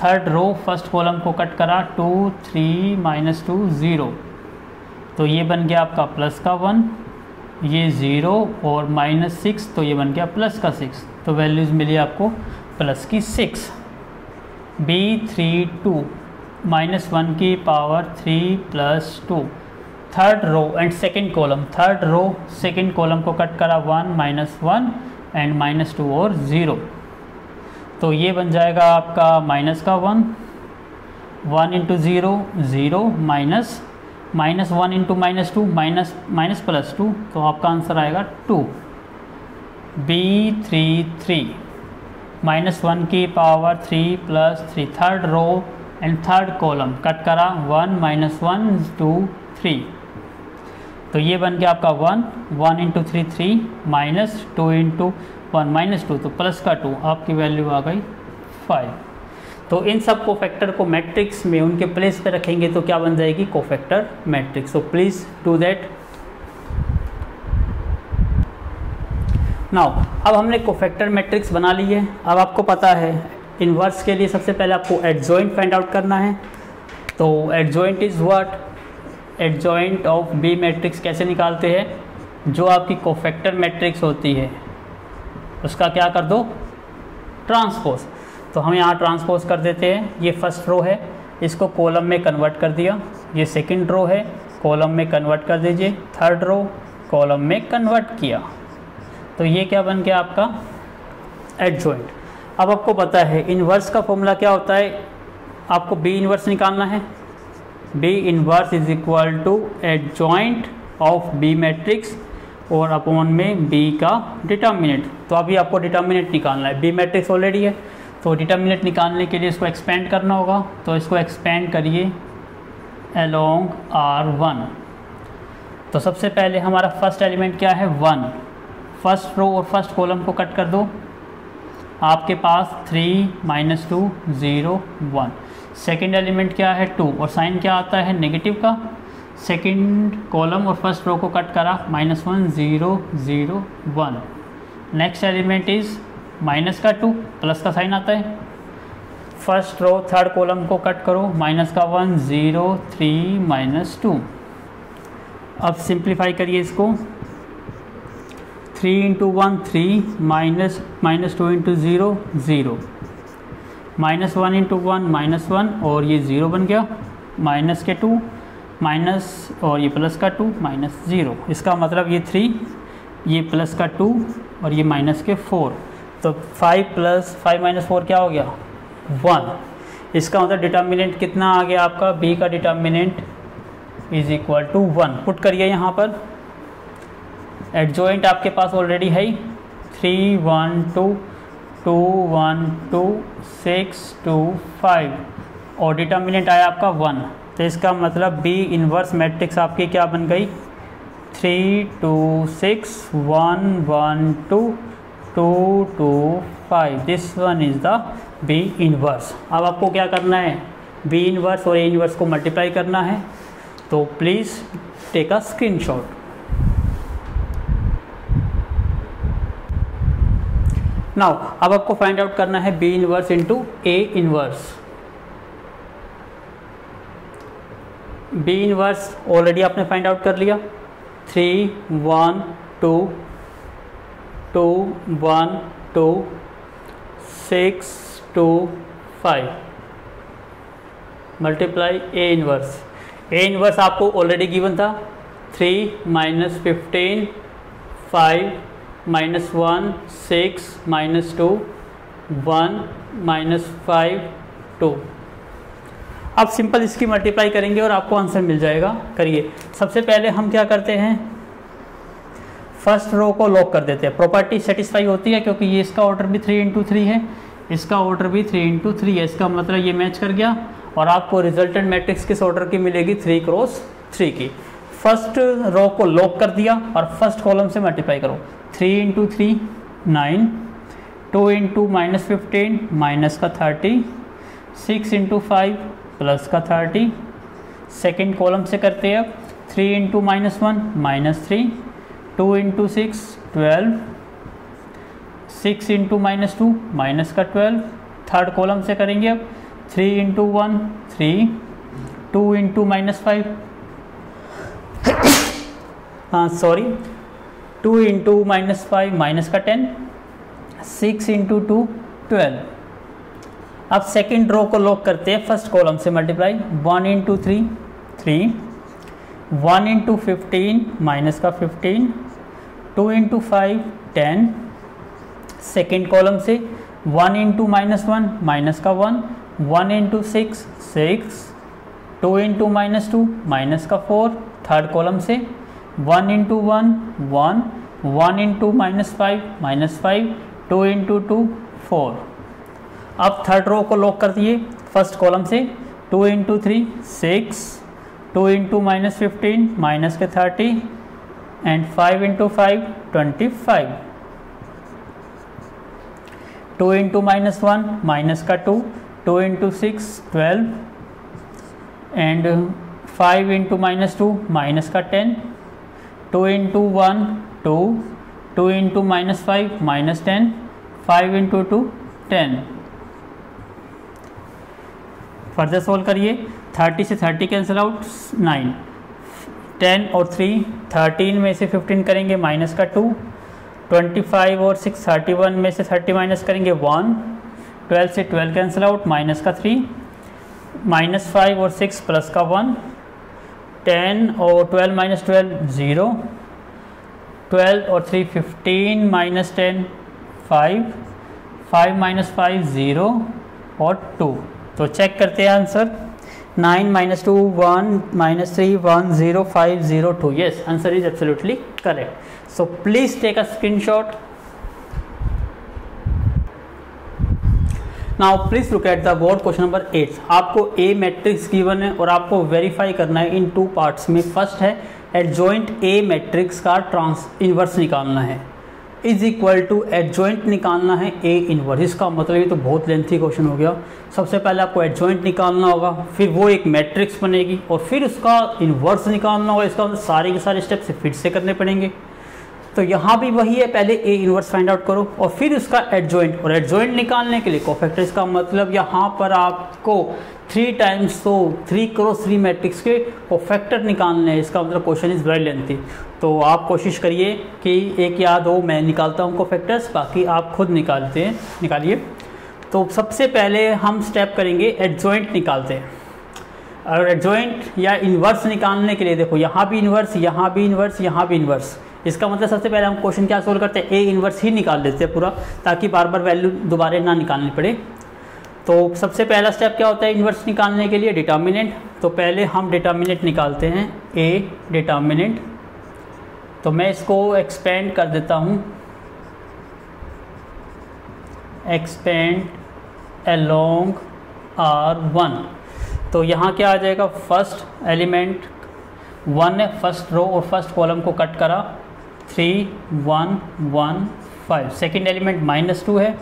third row first column को कट करा two three minus two zero तो ये बन गया आपका प्लस का वन ये ज़ीरो और माइनस सिक्स तो ये बन गया प्लस का सिक्स तो वैल्यूज़ मिली आपको प्लस की six B three two minus one की power three plus two third row and second column third row second column को कट करा one minus one and minus two और ज़ीरो तो ये बन जाएगा आपका माइनस का one one into zero zero minus minus one into minus two minus minus plus two तो आपका आंसर आएगा two B three three minus one की power three plus three third row and third column cut करा one minus one two three तो ये बन गया आपका one one into three three minus two into one minus two तो plus का two आपकी वैल्यू आ गई फाइव तो इन सब कोफैक्टर को मैट्रिक्स में उनके प्लेस पे रखेंगे तो क्या बन जाएगी? Cofactor matrix so please do that now अब हमने कोफैक्टर मैट्रिक्स बना ली है। अब आपको पता है इनवर्स के लिए सबसे पहले आपको एडजॉइंट फाइंड आउट करना है। तो adjoint is what adjoint of B matrix कैसे निकालते हैं? जो आपकी कोफैक्टर मैट्रिक्स होती है। उसका क्या कर दो? ट्रांसपोज तो हम यहाँ ट्रांसपोज कर देते हैं। ये फ़र्स्ट रो है। इसको कॉलम में कन्वर्ट कर दिया। ये सेकंड रो है। कॉलम में कन्वर्ट कर दीजिए। थर्ड रो कॉलम में कन्वर्ट किया। तो ये क्या बन गया आपका? एडजॉइंट अब आपको पता है इन्वर्स का फॉर्मूला क्या होता है? आपको बी इन्वर्स निकालना है। B inverse is equal to adjoint of B matrix और अपॉन में बी का डिटर्मिनेंट तो अभी आपको डिटर्मिनेंट निकालना है। बी मैट्रिक्स ऑलरेडी है। तो डिटर्मिनेंट निकालने के लिए इसको एक्सपेंड करना होगा। तो इसको एक्सपेंड करिए अलोंग आर वन तो सबसे पहले हमारा फ़र्स्ट एलिमेंट क्या है? वन फ़र्स्ट रो और फ़र्स्ट कॉलम को कट कर दो। आपके पास three minus two zero one second element क्या है? टू और साइन क्या आता है? नेगेटिव का. सेकेंड कॉलम और फ़र्स्ट रो को कट करा. Minus one zero zero one next element is minus का टू प्लस का साइन आता है. फ़र्स्ट रो थर्ड कॉलम को कट करो. माइनस का one zero three minus two अब सिंप्लीफाई करिए इसको. Three into one three minus minus two into zero zero minus one into one minus one और ये ज़ीरो बन गया। माइनस के टू, माइनस और ये प्लस का टू, माइनस ज़ीरो। इसका मतलब ये थ्री, ये प्लस का टू और ये माइनस के फोर। तो five plus, five minus four क्या हो गया? वन। इसका मतलब डिटर्मिनेंट कितना आ गया आपका? बी का determinant is equal to one. Put करिए यहाँ पर। एडजॉइंट आपके पास ऑलरेडी है three, one, two two one two six two five और डिटर्मिनेंट आया आपका वन तो इसका मतलब बी इन्वर्स मैट्रिक्स आपकी क्या बन गई? Three two six one one two two two five this one is the B inverse अब आपको क्या करना है? बी इन्वर्स और ए इन्वर्स को मल्टीप्लाई करना है। तो please take a screenshot now अब आपको फाइंड आउट करना है B inverse into A inverse B inverse already आपने फाइंड आउट कर लिया. Three one two two one two six two five multiply A inverse A inverse आपको already given था. Three minus fifteen five minus one six minus two one minus five two अब simple इसकी multiply करेंगे और आपको answer मिल जाएगा। करिए। सबसे पहले हम क्या करते हैं? फ़र्स्ट रो को लॉक कर देते हैं। प्रॉपर्टी सेटिस्फाई होती है क्योंकि ये इसका ऑर्डर भी थ्री इंटू थ्री है। इसका ऑर्डर भी थ्री इंटू थ्री है। इसका मतलब ये मैच कर गया और आपको रिजल्टेंट मैट्रिक्स किस ऑर्डर की मिलेगी? थ्री क्रॉस थ्री की। फ़र्स्ट रो को लॉक कर दिया और फ़र्स्ट कॉलम से मल्टीप्लाई करो। Three into three nine two into minus fifteen minus का thirty six into five plus का थर्टी सेकेंड कॉलम से करते हैं अब. Three into minus one minus three two into six twelve six into minus two minus का twelve third column से करेंगे अब. Three into one three two into minus five हाँ sorry two into minus five minus का ten, six into two twelve. अब second row को lock करते हैं फ़र्स्ट कॉलम से multiply one into three three one into fifteen minus का fifteen two into five ten second column से one into minus one minus का one one into six six two into minus two minus का four third column से one into one one one into minus five minus five two into two four अब third row को lock कर दिए first column से two into three six two into minus fifteen minus के thirty and five into five twenty five two into minus one minus का two two into six twelve and five into minus two minus का ten two into one two two into minus five minus ten five into two ten further solve करिए। Thirty से thirty cancel out nine ten और three thirteen में से fifteen करेंगे minus का two twenty five और six thirty one में से थर्टी माइनस करेंगे वन ट्वेल्व से ट्वेल्व कैंसिल आउट माइनस का थ्री माइनस फाइव और सिक्स प्लस का वन टेन और twelve minus twelve zero twelve और three fifteen minus ten five five minus five zero और टू तो चेक करते हैं answer nine minus two one minus three one zero five zero two yes answer is absolutely correct so please take a screenshot now please look at the board question number eight आपको A matrix given है और आपको verify करना है in two parts में। First है adjoint A matrix का trans inverse निकालना है। इज़ इक्वल टू एडजॉइंट निकालना है ए इन्वर्स इसका मतलब ये तो बहुत लेंथी क्वेश्चन हो गया। सबसे पहले आपको एडजॉइंट निकालना होगा, फिर वो एक मैट्रिक्स बनेगी और फिर उसका इन्वर्स निकालना होगा। इसका सारे के सारे स्टेप्स फिर से करने पड़ेंगे। तो यहाँ भी वही है, पहले ए इनवर्स फाइंड आउट करो और फिर उसका एडजॉइंट और एडजॉइंट निकालने के लिए कोफैक्टर्स का मतलब यहाँ पर आपको थ्री टाइम्स तो थ्री क्रॉस थ्री मैट्रिक्स के कोफैक्टर निकालने हैं। इसका मतलब क्वेश्चन इज़ वेरी लेंथी तो आप कोशिश करिए कि एक या दो मैं निकालता हूँ कोफैक्टर्स बाकी आप खुद निकालते हैं, निकालिए। तो सबसे पहले हम स्टेप करेंगे एडजॉइंट निकालते हैं। और एडजॉइंट या इन्वर्स निकालने के लिए देखो, यहाँ भी इन्वर्स यहाँ भी इन्वर्स यहाँ भी इन्वर्स इसका मतलब सबसे पहले हम क्वेश्चन क्या सोल्व करते हैं? ए इन्वर्स ही निकाल देते हैं पूरा, ताकि बार बार वैल्यू दोबारा ना निकालनी पड़े। तो सबसे पहला स्टेप क्या होता है इन्वर्स निकालने के लिए? डिटर्मिनेंट तो पहले हम डिटर्मिनेंट निकालते हैं। ए डिटर्मिनेंट तो मैं इसको एक्सपेंड कर देता हूँ। एक्सपेंड एलोंग आर वन तो यहाँ क्या आ जाएगा? फ़र्स्ट एलिमेंट वन है फ़र्स्ट रो और फ़र्स्ट कॉलम को कट करा। Three one one five second element minus two है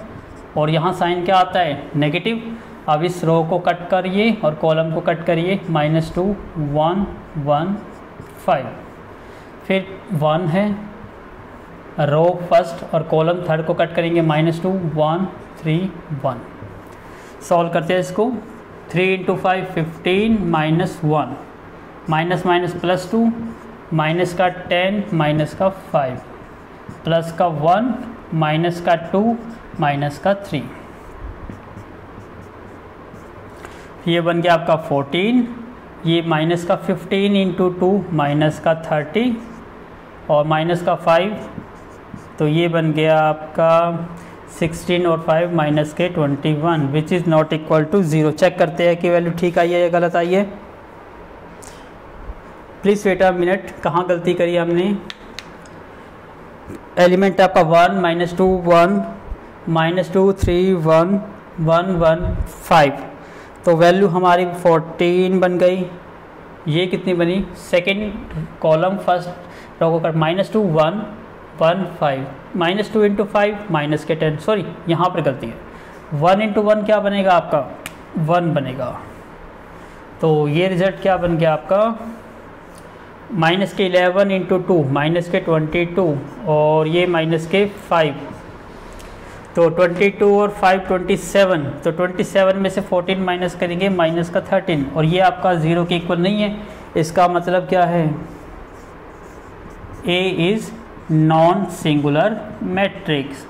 और यहाँ साइन क्या आता है? नेगेटिव अब इस रो को कट करिए और कॉलम को कट करिए। Minus two one one five फिर वन है। रो फ़र्स्ट और कॉलम थर्ड को कट करेंगे। Minus two one three one solve करते हैं इसको। Three into five fifteen minus one minus minus plus two minus का टेन, माइनस का फाइव, प्लस का वन, माइनस का टू, माइनस का थ्री। ये बन गया आपका फोर्टीन, ये माइनस का फिफ्टीन इंटू टू माइनस का थर्टी, और माइनस का फाइव तो ये बन गया आपका सिक्सटीन और फाइव माइनस के twenty one which is not equal to zero check करते हैं कि वैल्यू ठीक आई है या गलत आई है। प्लीज़ वेट अ मिनट, कहाँ गलती करी हमने? एलिमेंट आपका one, minus two, one, minus two, three, one one one, five. तो वैल्यू हमारी फोर्टीन बन गई। ये कितनी बनी? सेकेंड कॉलम फ़र्स्ट रो को minus two, one one, five. Minus two into five, minus के टेन। सॉरी, यहाँ पर गलती है। वन इंटू वन क्या बनेगा आपका? वन बनेगा। तो ये रिज़ल्ट क्या बन गया आपका? माइनस के इलेवन इंटू टू, माइनस के ट्वेंटी टू और ये माइनस के फाइव। तो 22 और 5 27 तो 27 में से 14 माइनस करेंगे, माइनस का 13 और ये आपका ज़ीरो के इक्वल नहीं है। इसका मतलब क्या है? A is non singular matrix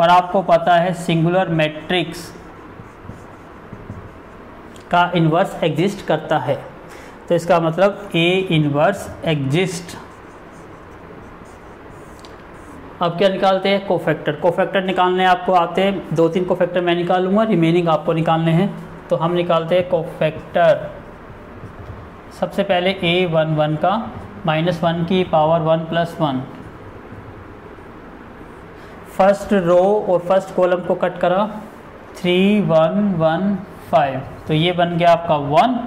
और आपको पता है सिंगुलर मैट्रिक्स का इन्वर्स एग्जिस्ट करता है। तो इसका मतलब ए इनवर्स एग्जिस्ट अब क्या निकालते हैं? कोफैक्टर कोफैक्टर निकालने आपको आते हैं। दो तीन कोफैक्टर मैं निकालूँगा रिमेनिंग आपको निकालने हैं। तो हम निकालते हैं कोफैक्टर सबसे पहले ए वन वन का माइनस वन की power one plus one first row और फ़र्स्ट कॉलम को कट करा। थ्री वन वन फाइव तो ये बन गया आपका one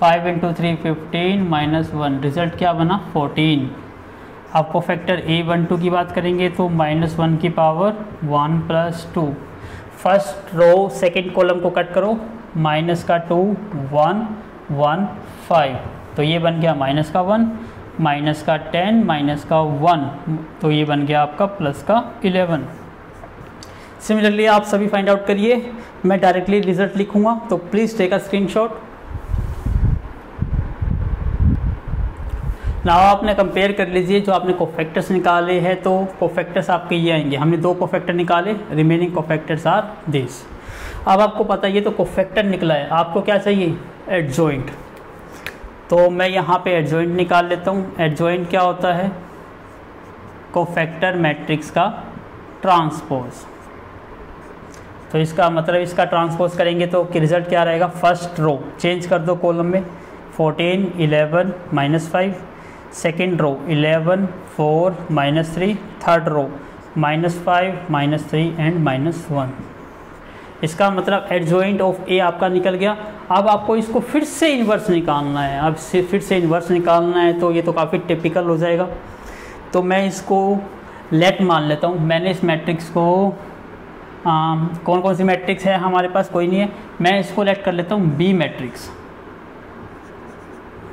five into three fifteen minus one. Result क्या बना? फोर्टीन। आपको फैक्टर ए वन टू की बात करेंगे तो माइनस वन की power one plus two. First row, second column को कट करो। माइनस का टू, वन वन, फाइव। तो ये बन गया माइनस का वन, माइनस का टेन, माइनस का वन। तो ये बन गया आपका प्लस का इलेवन। सिमिलरली आप सभी फाइंड आउट करिए। मैं डायरेक्टली रिज़ल्ट लिखूँगा तो प्लीज़ टेक अ स्क्रीनशॉट। ना आपने कंपेयर कर लीजिए जो आपने कोफैक्टर्स निकाले हैं तो कोफैक्टर्स आपके ये आएँगे। हमने दो कोफैक्टर निकाले रिमेनिंग कोफैक्टर्स आर दिस अब आपको पता ये तो कोफैक्टर निकला है। आपको क्या चाहिए? एडजॉइंट तो मैं यहाँ पे एडजॉइंट निकाल लेता हूँ। एडजॉइंट क्या होता है? कोफैक्टर मैट्रिक्स का ट्रांसपोज तो इसका मतलब इसका ट्रांसपोज करेंगे तो रिज़ल्ट क्या रहेगा? फ़र्स्ट रो चेंज कर दो कॉलम में। 14 11 minus five second row 11 4 minus three third row minus five minus three and minus one इसका मतलब एडजॉइंट ऑफ़ ए आपका निकल गया। अब आपको इसको फिर से इन्वर्स निकालना है। अब से फिर से इन्वर्स निकालना है तो ये तो काफ़ी टिपिकल हो जाएगा। तो मैं इसको लेट मान लेता हूँ। मैंने इस मैट्रिक्स को आ, कौन कौन सी मैट्रिक्स है हमारे पास? कोई नहीं है। मैं इसको लेट कर लेता हूँ बी मैट्रिक्स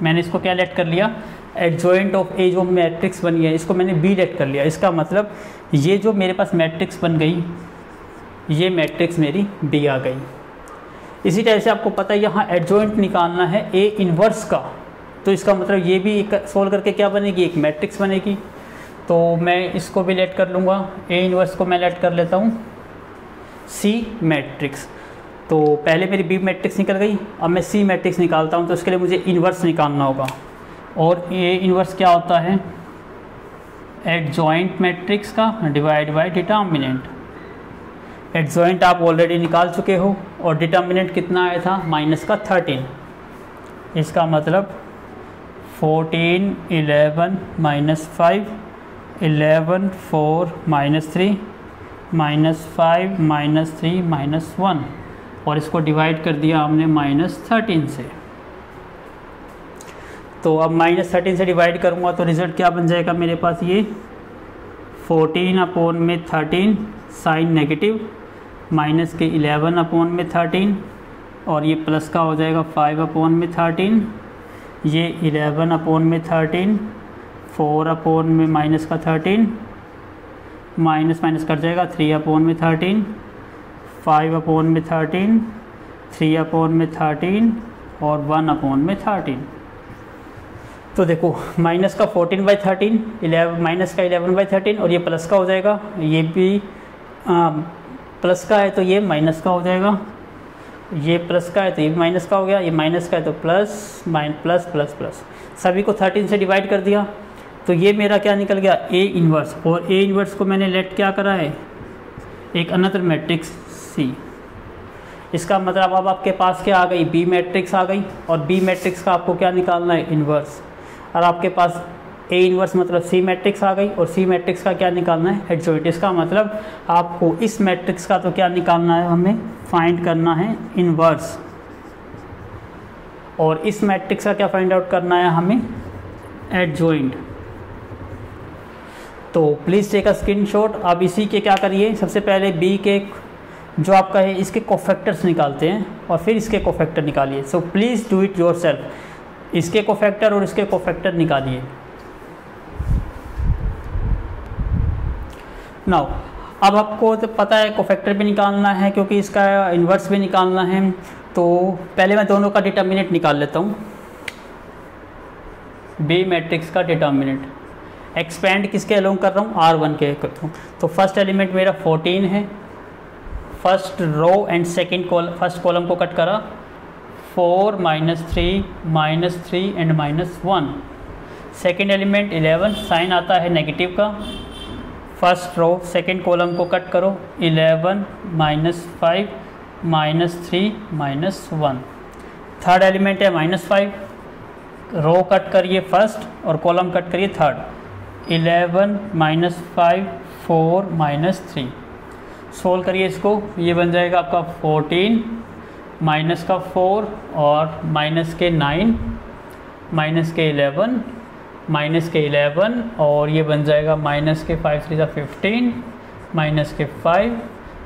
मैंने इसको क्या लेट कर लिया? एडजॉइंट ऑफ़ ए जो मैट्रिक्स बनी है इसको मैंने बी लेट कर लिया। इसका मतलब ये जो मेरे पास मैट्रिक्स बन गई, ये मैट्रिक्स मेरी बी आ गई। इसी तरह से आपको पता है, यहाँ एडजॉइंट निकालना है ए इन्वर्स का। तो इसका मतलब ये भी सोल्व करके क्या बनेगी? एक मैट्रिक्स बनेगी। तो मैं इसको भी लेट कर लूँगा। ए इन्वर्स को मैं लेट कर लेता हूँ। सी मैट्रिक्स तो पहले मेरी बी मैट्रिक्स निकल गई। अब मैं सी मैट्रिक्स निकालता हूँ तो उसके लिए मुझे इन्वर्स निकालना होगा। और ये इन्वर्स क्या होता है? एट जॉइंट मैट्रिक्स का divide by determinant adjoint आप ऑलरेडी निकाल चुके हो और डिटर्मिनेंट कितना आया था? माइनस का थर्टीन इसका मतलब fourteen eleven minus five eleven four minus three minus five minus three minus one और इसको डिवाइड कर दिया हमने माइनस थर्टीन से। तो अब माइनस थर्टीन से डिवाइड करूँगा तो रिज़ल्ट क्या बन जाएगा मेरे पास ये? फोर्टीन अपोन में थर्टीन साइन नेगेटिव माइनस के इलेवन अपोन में थर्टीन और ये प्लस का हो जाएगा फाइव अपोन में थर्टीन ये इलेवन अपोन में थर्टीन फोर अपोन में माइनस का थर्टीन माइनस माइनस कर जाएगा थ्री अपोन में थर्टीन फाइव अपोन में थर्टीन थ्री अपोन में थर्टीन और वन अपोन में थर्टीन तो देखो माइनस का fourteen by thirteen eleven minus का इलेवन बाई थर्टीन और ये प्लस का हो जाएगा। ये भी आ, प्लस का है तो ये माइनस का हो जाएगा। ये प्लस का है तो ये भी माइनस का हो गया। ये माइनस का है तो plus minus plus plus plus सभी को थर्टीन से डिवाइड कर दिया। तो ये मेरा क्या निकल गया? ए इन्वर्स और ए इन्वर्स को मैंने लेट क्या करा है? एक अनदर मैट्रिक्स सी इसका मतलब अब आपके पास क्या आ गई? बी मैट्रिक्स आ गई। और बी मैट्रिक्स का आपको क्या निकालना है? इन्वर्स और आपके पास ए इनवर्स मतलब सी मैट्रिक्स आ गई और सी मैट्रिक्स का क्या निकालना है? एडजॉइंट इसका मतलब आपको इस मैट्रिक्स का तो क्या निकालना है? हमें फाइंड करना है इनवर्स और इस मैट्रिक्स का क्या फाइंड आउट करना है? हमें एडजॉइंट तो please take a screen shot आप इसी के क्या करिए? सबसे पहले बी के जो आपका है, इसके कोफैक्टर्स निकालते हैं और फिर इसके कोफैक्टर निकालिए। So please do it yourself इसके कोफैक्टर और इसके कोफैक्टर निकालिए। नाउ अब आपको तो पता है कोफैक्टर भी निकालना है क्योंकि इसका इन्वर्स भी निकालना है तो पहले मैं दोनों का डिटर्मिनेट निकाल लेता हूँ। बी मैट्रिक्स का डिटर्मिनेट एक्सपेंड किसके अलोंग कर रहा हूँ? आर वन के करता हूँ। तो फ़र्स्ट एलिमेंट मेरा फोर्टीन है। First row and second call first column को कट करा। Four minus three minus three and minus one second element eleven sign आता है नेगेटिव का. फ़र्स्ट रो सेकेंड कॉलम को कट करो. Eleven minus five minus three minus one third element है minus five row cut करिए first और column cut करिए third eleven minus five four minus three solve करिए इसको. ये बन जाएगा आपका फोर्टीन माइनस का फोर और माइनस के नाइन, माइनस के एलेवन माइनस के इलेवन, और ये बन जाएगा माइनस के फाइव, थ्री ज़ा फिफ्टीन, माइनस के फाइव,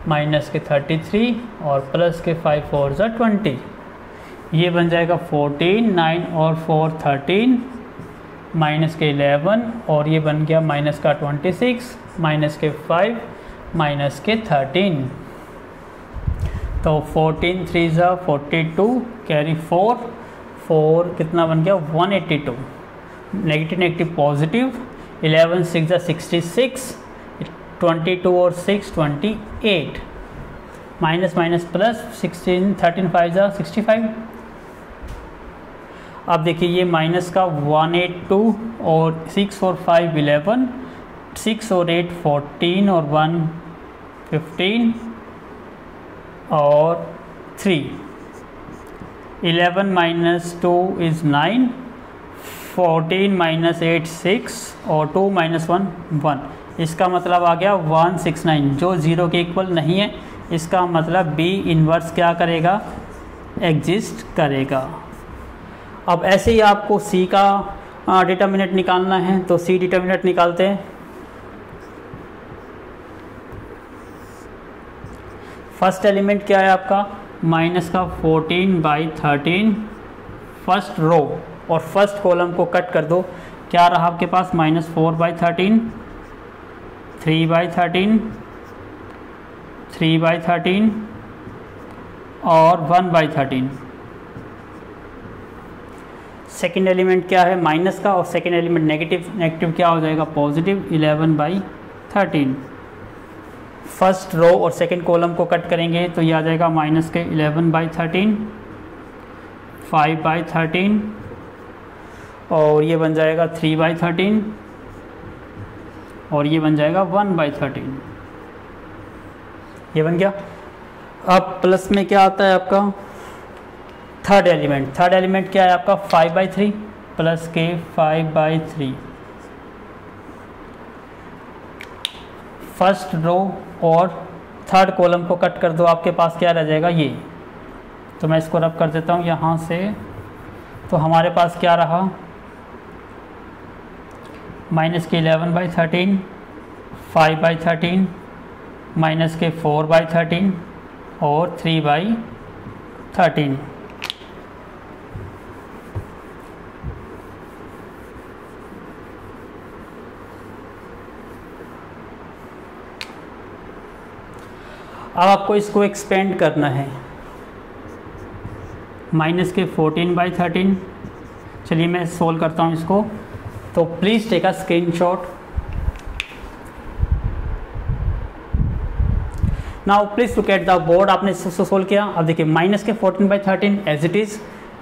माइनस के थर्टी थ्री, और प्लस के फाइव, फोर ज़ा ट्वेंटी। ये बन जाएगा फोर्टीन, नाइन और फोर थर्टीन, माइनस के एलेवन और ये बन गया माइनस का ट्वेंटी सिक्स, माइनस के फाइव, माइनस के थर्टीन। तो फोर्टीन थ्री ज़ा forty two carry four four कितना बन गया? One eighty two negative negative positive eleven six ज़ा सिक्सटी सिक्स ट्वेंटी टू और six twenty eight minus minus plus sixteen thirteen five ज़ा sixty five अब देखिए ये माइनस का वन एट टू और सिक्स और फाइव इलेवन सिक्स और एट फोर्टीन और वन फिफ्टीन और three eleven minus two is nine fourteen minus eight six और टू माइनस वन वन इसका मतलब आ गया वन सिक्स नाइन जो ज़ीरो के इक्वल नहीं है, इसका मतलब बी इन्वर्स क्या करेगा? एग्जिस्ट करेगा. अब ऐसे ही आपको सी का डिटर्मिनेट निकालना है तो सी डिटर्मिनेट निकालते हैं. फ़र्स्ट एलिमेंट क्या है आपका? माइनस का 14 बाई थर्टीन, फ़र्स्ट रो, और फ़र्स्ट कॉलम को कट कर दो। क्या रहा आपके पास? Minus four by thirteen, three by thirteen, three by thirteen, और one by thirteen. Second element क्या है? माइनस का, और सेकेंड एलिमेंट नेगेटिव नेगेटिव क्या हो जाएगा? Positive eleven by thirteen. First row और सेकेंड कॉलम को कट करेंगे तो ये आ जाएगा माइनस के eleven by thirteen, five by thirteen, और ये बन जाएगा थ्री बाई थर्टीन, और ये बन जाएगा वन बाई थर्टीन। ये बन गया। अब प्लस में क्या आता है आपका? थर्ड एलिमेंट थर्ड एलिमेंट क्या है आपका? फाइव बाई थ्री प्लस के five by three first row और थर्ड कॉलम को कट कर दो, आपके पास क्या रह जाएगा? ये। तो मैं इसको रब कर देता हूँ यहाँ से। तो हमारे पास क्या रहा? माइनस के eleven by thirteen, five by thirteen, minus के फोर बाई थर्टीन और थ्री बाई थर्टीन। अब आपको इसको एक्सपेंड करना है। माइनस के फोर्टीन बाई थर्टीन चलिए मैं सोल्व करता हूँ इसको। तो please take a screenshot now please look at the board आपने इसको सोल्व किया। अब देखिए माइनस के fourteen by thirteen as it is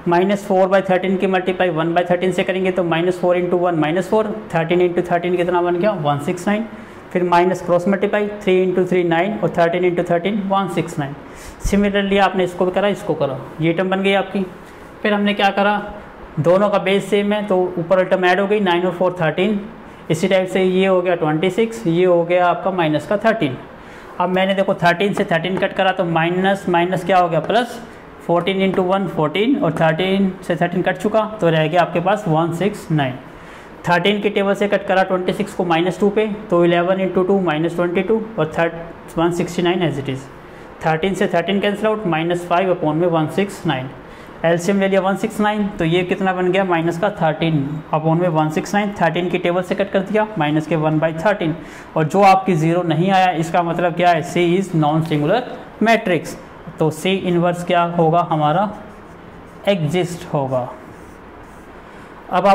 minus four by thirteen की मल्टीप्लाई वन बाई थर्टीन से करेंगे तो minus four into one minus four thirteen into thirteen कितना बन गया? वन सिक्स नाइन फिर minus cross multiply three into three nine और thirteen into thirteen one six nine similarly आपने इसको भी करा, इसको करा। ये टर्म बन गई आपकी। फिर हमने क्या करा? दोनों का बेस सेम है तो ऊपर टर्म ऐड हो गई नाइन और फोर थर्टीन इसी टाइप से ये हो गया ट्वेंटी सिक्स ये हो गया आपका माइनस का थर्टीन अब मैंने देखो थर्टीन से थर्टीन कट करा तो माइनस माइनस क्या हो गया? Plus fourteen into one fourteen और थर्टीन से थर्टीन कट चुका तो रह गया आपके पास वन सिक्स नाइन थर्टीन के टेबल से कट करा ट्वेंटी सिक्स को माइनस टू पे तो eleven into two minus twenty two और thirteen one sixty nine as it is thirteen से thirteen cancel out minus five upon में वन सिक्स नाइन एलसीएम ले लिया वन सिक्स नाइन तो ये कितना बन गया? माइनस का थर्टीन अपॉन में वन सिक्स नाइन थर्टीन की टेबल से कट कर दिया माइनस के वन बाई थर्टीन और जो आपकी ज़ीरो नहीं आया, इसका मतलब क्या है? C is non singular matrix तो सी इनवर्स क्या होगा? हमारा एग्जिस्ट होगा। अब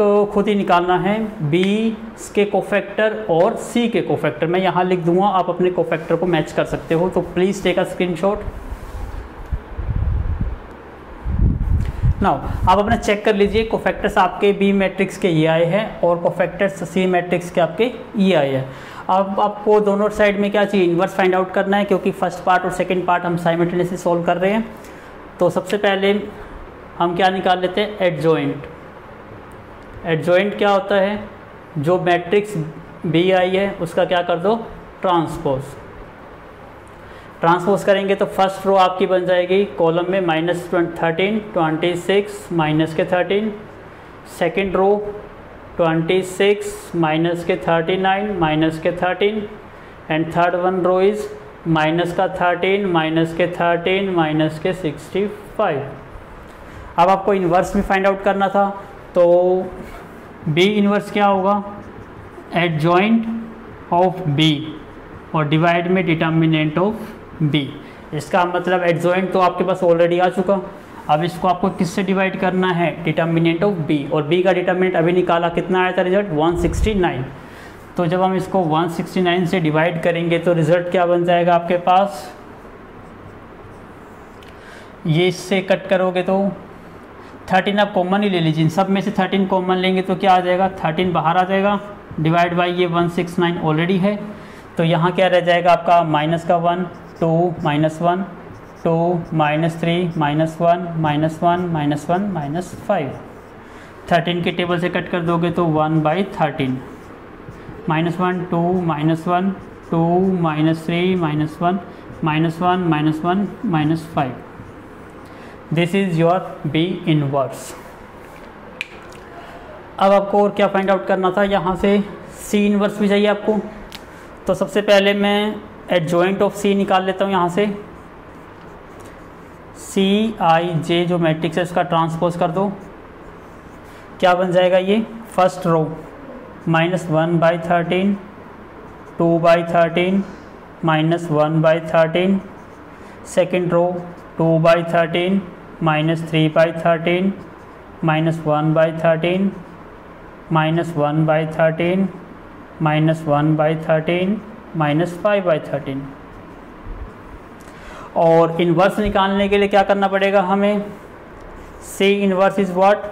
आपको खुद ही निकालना है बी के कोफैक्टर और सी के कोफैक्टर मैं यहाँ लिख दूँगा, आप अपने कोफैक्टर को मैच कर सकते हो तो please take a screenshot now आप अपना चेक कर लीजिए कोफैक्टर्स आपके बी मैट्रिक्स के ये आए हैं और कोफैक्टर्स सी मैट्रिक्स के आपके ये आए हैं। अब आपको दोनों साइड में क्या चाहिए? इन्वर्स फाइंड आउट करना है, क्योंकि फ़र्स्ट पार्ट और सेकेंड पार्ट हम साइमल्टेनियसली सॉल्व कर रहे हैं। तो सबसे पहले हम क्या निकाल लेते हैं? एडजॉइंट एडजॉइंट क्या होता है? जो मैट्रिक्स बी आई है, उसका क्या कर दो? ट्रांसपोज ट्रांसपोज करेंगे तो फ़र्स्ट रो आपकी बन जाएगी कॉलम में minus thirteen twenty six minus के thirteen second row twenty six minus के थर्टी नाइन माइनस के thirteen and third one row is minus का थर्टीन माइनस के थर्टीन माइनस के सिक्सटी फाइव अब आपको इन्वर्स भी फाइंड आउट करना था। तो बी इन्वर्स क्या होगा? एट जॉइंट ऑफ़ बी और डिवाइड में डिटर्मिनेंट ऑफ़ बी इसका मतलब एट एडजॉइंट तो आपके पास ऑलरेडी आ चुका। अब इसको आपको किससे डिवाइड करना है? डिटर्मिनेंट ऑफ़ बी और बी का डिटर्मिनेंट अभी निकाला कितना आया था रिज़ल्ट 169 तो जब हम इसको 169 से डिवाइड करेंगे तो रिज़ल्ट क्या बन जाएगा आपके पास? ये इससे कट करोगे तो 13 आप कॉमन ही ले लीजिए। सब में से 13 कॉमन लेंगे तो क्या आ जाएगा? 13 बाहर आ जाएगा। डिवाइड बाई ये 169 ऑलरेडी है। तो यहाँ क्या रह जाएगा आपका? माइनस का one two minus one two minus three minus one minus one minus one minus five thirteen के टेबल से कट कर दोगे तो one by thirteen minus one two minus one two minus three minus one minus one minus one minus five this is your B inverse अब आपको और क्या find out करना था? यहाँ से सी इनवर्स भी चाहिए आपको। तो सबसे पहले मैं एडजॉइंट ऑफ़ सी निकाल लेता हूँ यहाँ से। सी आई जे जो मैट्रिक्स है, उसका ट्रांसपोज कर दो। क्या बन जाएगा ये? First row minus one by thirteen two by thirteen minus one by thirteen second row two by thirteen minus three by thirteen minus one by thirteen minus one by thirteen minus one by thirteen minus five by thirteen और inverse निकालने के लिए क्या करना पड़ेगा हमें? C inverse is what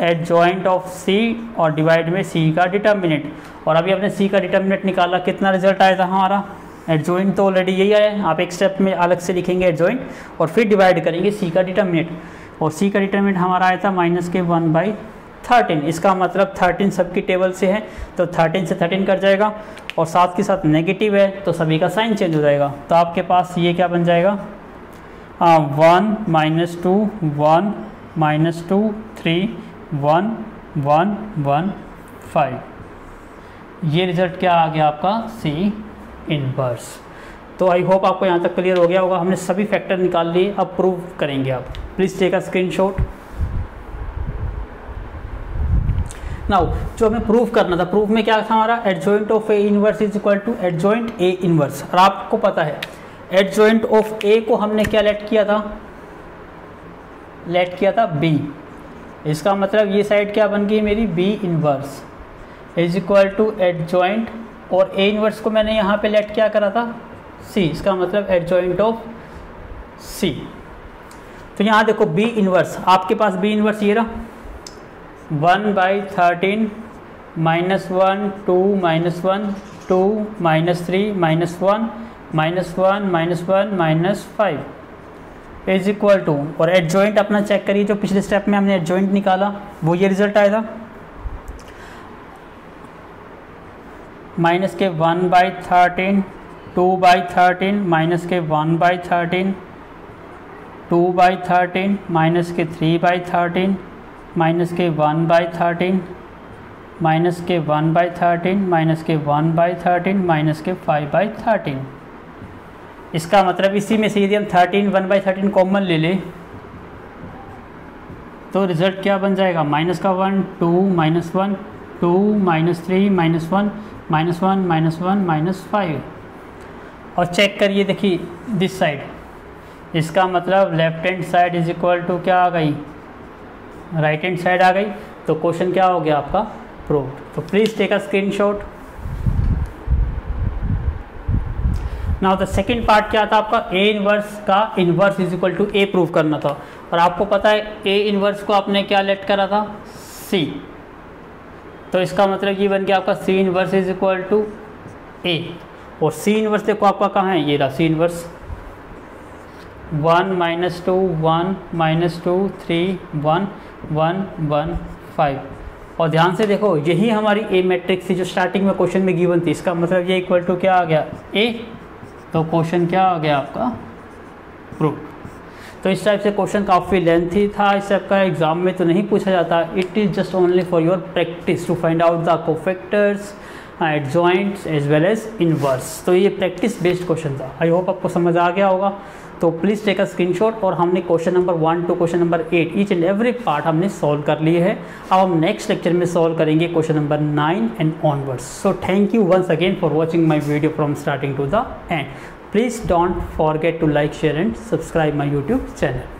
adjoint of C और divide में सी का डिटर्मिनेट और अभी आपने सी का डिटर्मिनेट निकाला, कितना रिज़ल्ट आया था हमारा? एट जॉइंट तो ऑलरेडी यही है। आप एक स्टेप में अलग से लिखेंगे एट जॉइंट और फिर डिवाइड करेंगे सी का डिटर्मिनेट और सी का डिटर्मिनेट हमारा आया था माइनस के वन बाई थर्टीन इसका मतलब थर्टीन सबकी टेबल से है तो थर्टीन से थर्टीन कट जाएगा और साथ के साथ नेगेटिव है तो सभी का साइन चेंज हो जाएगा। तो आपके पास ये क्या बन जाएगा? One minus two one minus two three one one one five ये रिज़ल्ट क्या आ गया आपका? सी इनवर्स तो आई होप आपको यहाँ तक क्लियर हो गया होगा। हमने सभी फैक्टर निकाल लिए, अब प्रूव करेंगे आप। Please take a screenshot now जो हमें प्रूफ करना था प्रूफ में क्या था हमारा? Adjoint of A inverse is equal to adjoint A inverse और आपको पता है एडजॉइंट ऑफ़ ए को हमने क्या लेट किया था? लेट किया था बी इसका मतलब ये साइड क्या बन गई मेरी? B inverse is equal to adjoint और ए इनवर्स को मैंने यहाँ पे लेट क्या करा था? सी इसका मतलब एडजॉइंट ऑफ़ सी तो यहाँ देखो बी इनवर्स आपके पास बी इनवर्स ये रहा? One by thirteen minus one two minus one two minus three minus one minus one minus one minus five is equal to और एडजॉइंट अपना चेक करिए जो पिछले स्टेप में हमने एडजॉइंट निकाला, वो ये रिज़ल्ट आया था? माइनस के one by thirteen two by thirteen minus के one by thirteen two by thirteen minus के थ्री बाई थर्टीन माइनस के वन बाई थर्टीन माइनस के वन बाई थर्टीन माइनस के वन बाई थर्टीन माइनस के five by thirteen इसका मतलब इसी में से यदि हम thirteen one by thirteen common ले लें। तो रिज़ल्ट क्या बन जाएगा? माइनस का one two minus one two minus three minus one minus one minus one minus five और चेक करिए देखिए दिस साइड इसका मतलब left hand side is equal to क्या आ गई? राइट हैंड साइड आ गई। तो क्वेश्चन क्या हो गया आपका? प्रूव तो please take a screen shot now the second part क्या था आपका? ए इनवर्स का inverse is equal to A prove करना था। और आपको पता है ए इनवर्स को आपने क्या लेट करा था? सी तो इसका मतलब ये बन गया आपका C inverse is equal to A और सी इनवर्स देखो आपका कहाँ है? ये रहा C inverse one minus two one minus two three one one one five और ध्यान से देखो, यही हमारी ए मैट्रिक्स थी जो स्टार्टिंग में क्वेश्चन में गिवन थी। इसका मतलब ये इक्वल टू क्या आ गया? ए तो क्वेश्चन क्या आ गया आपका? प्रूफ तो इस टाइप से क्वेश्चन काफ़ी लेंथी था। इस टाइप का एग्ज़ाम में तो नहीं पूछा जाता। It is just only for your practice to find out the cofactors adjoints as well as inverse तो ये प्रैक्टिस बेस्ड क्वेश्चन था। आई होप आपको समझ आ गया होगा। तो प्लीज़ टेक अ स्क्रीनशॉट और हमने question number one two question number eight each and every part हमने सॉल्व कर लिए है। अब हम नेक्स्ट लेक्चर में सॉल्व करेंगे question number nine and onwards so thank you once again for watching my video from starting to the end please don't forget to like share and subscribe my youtube channel.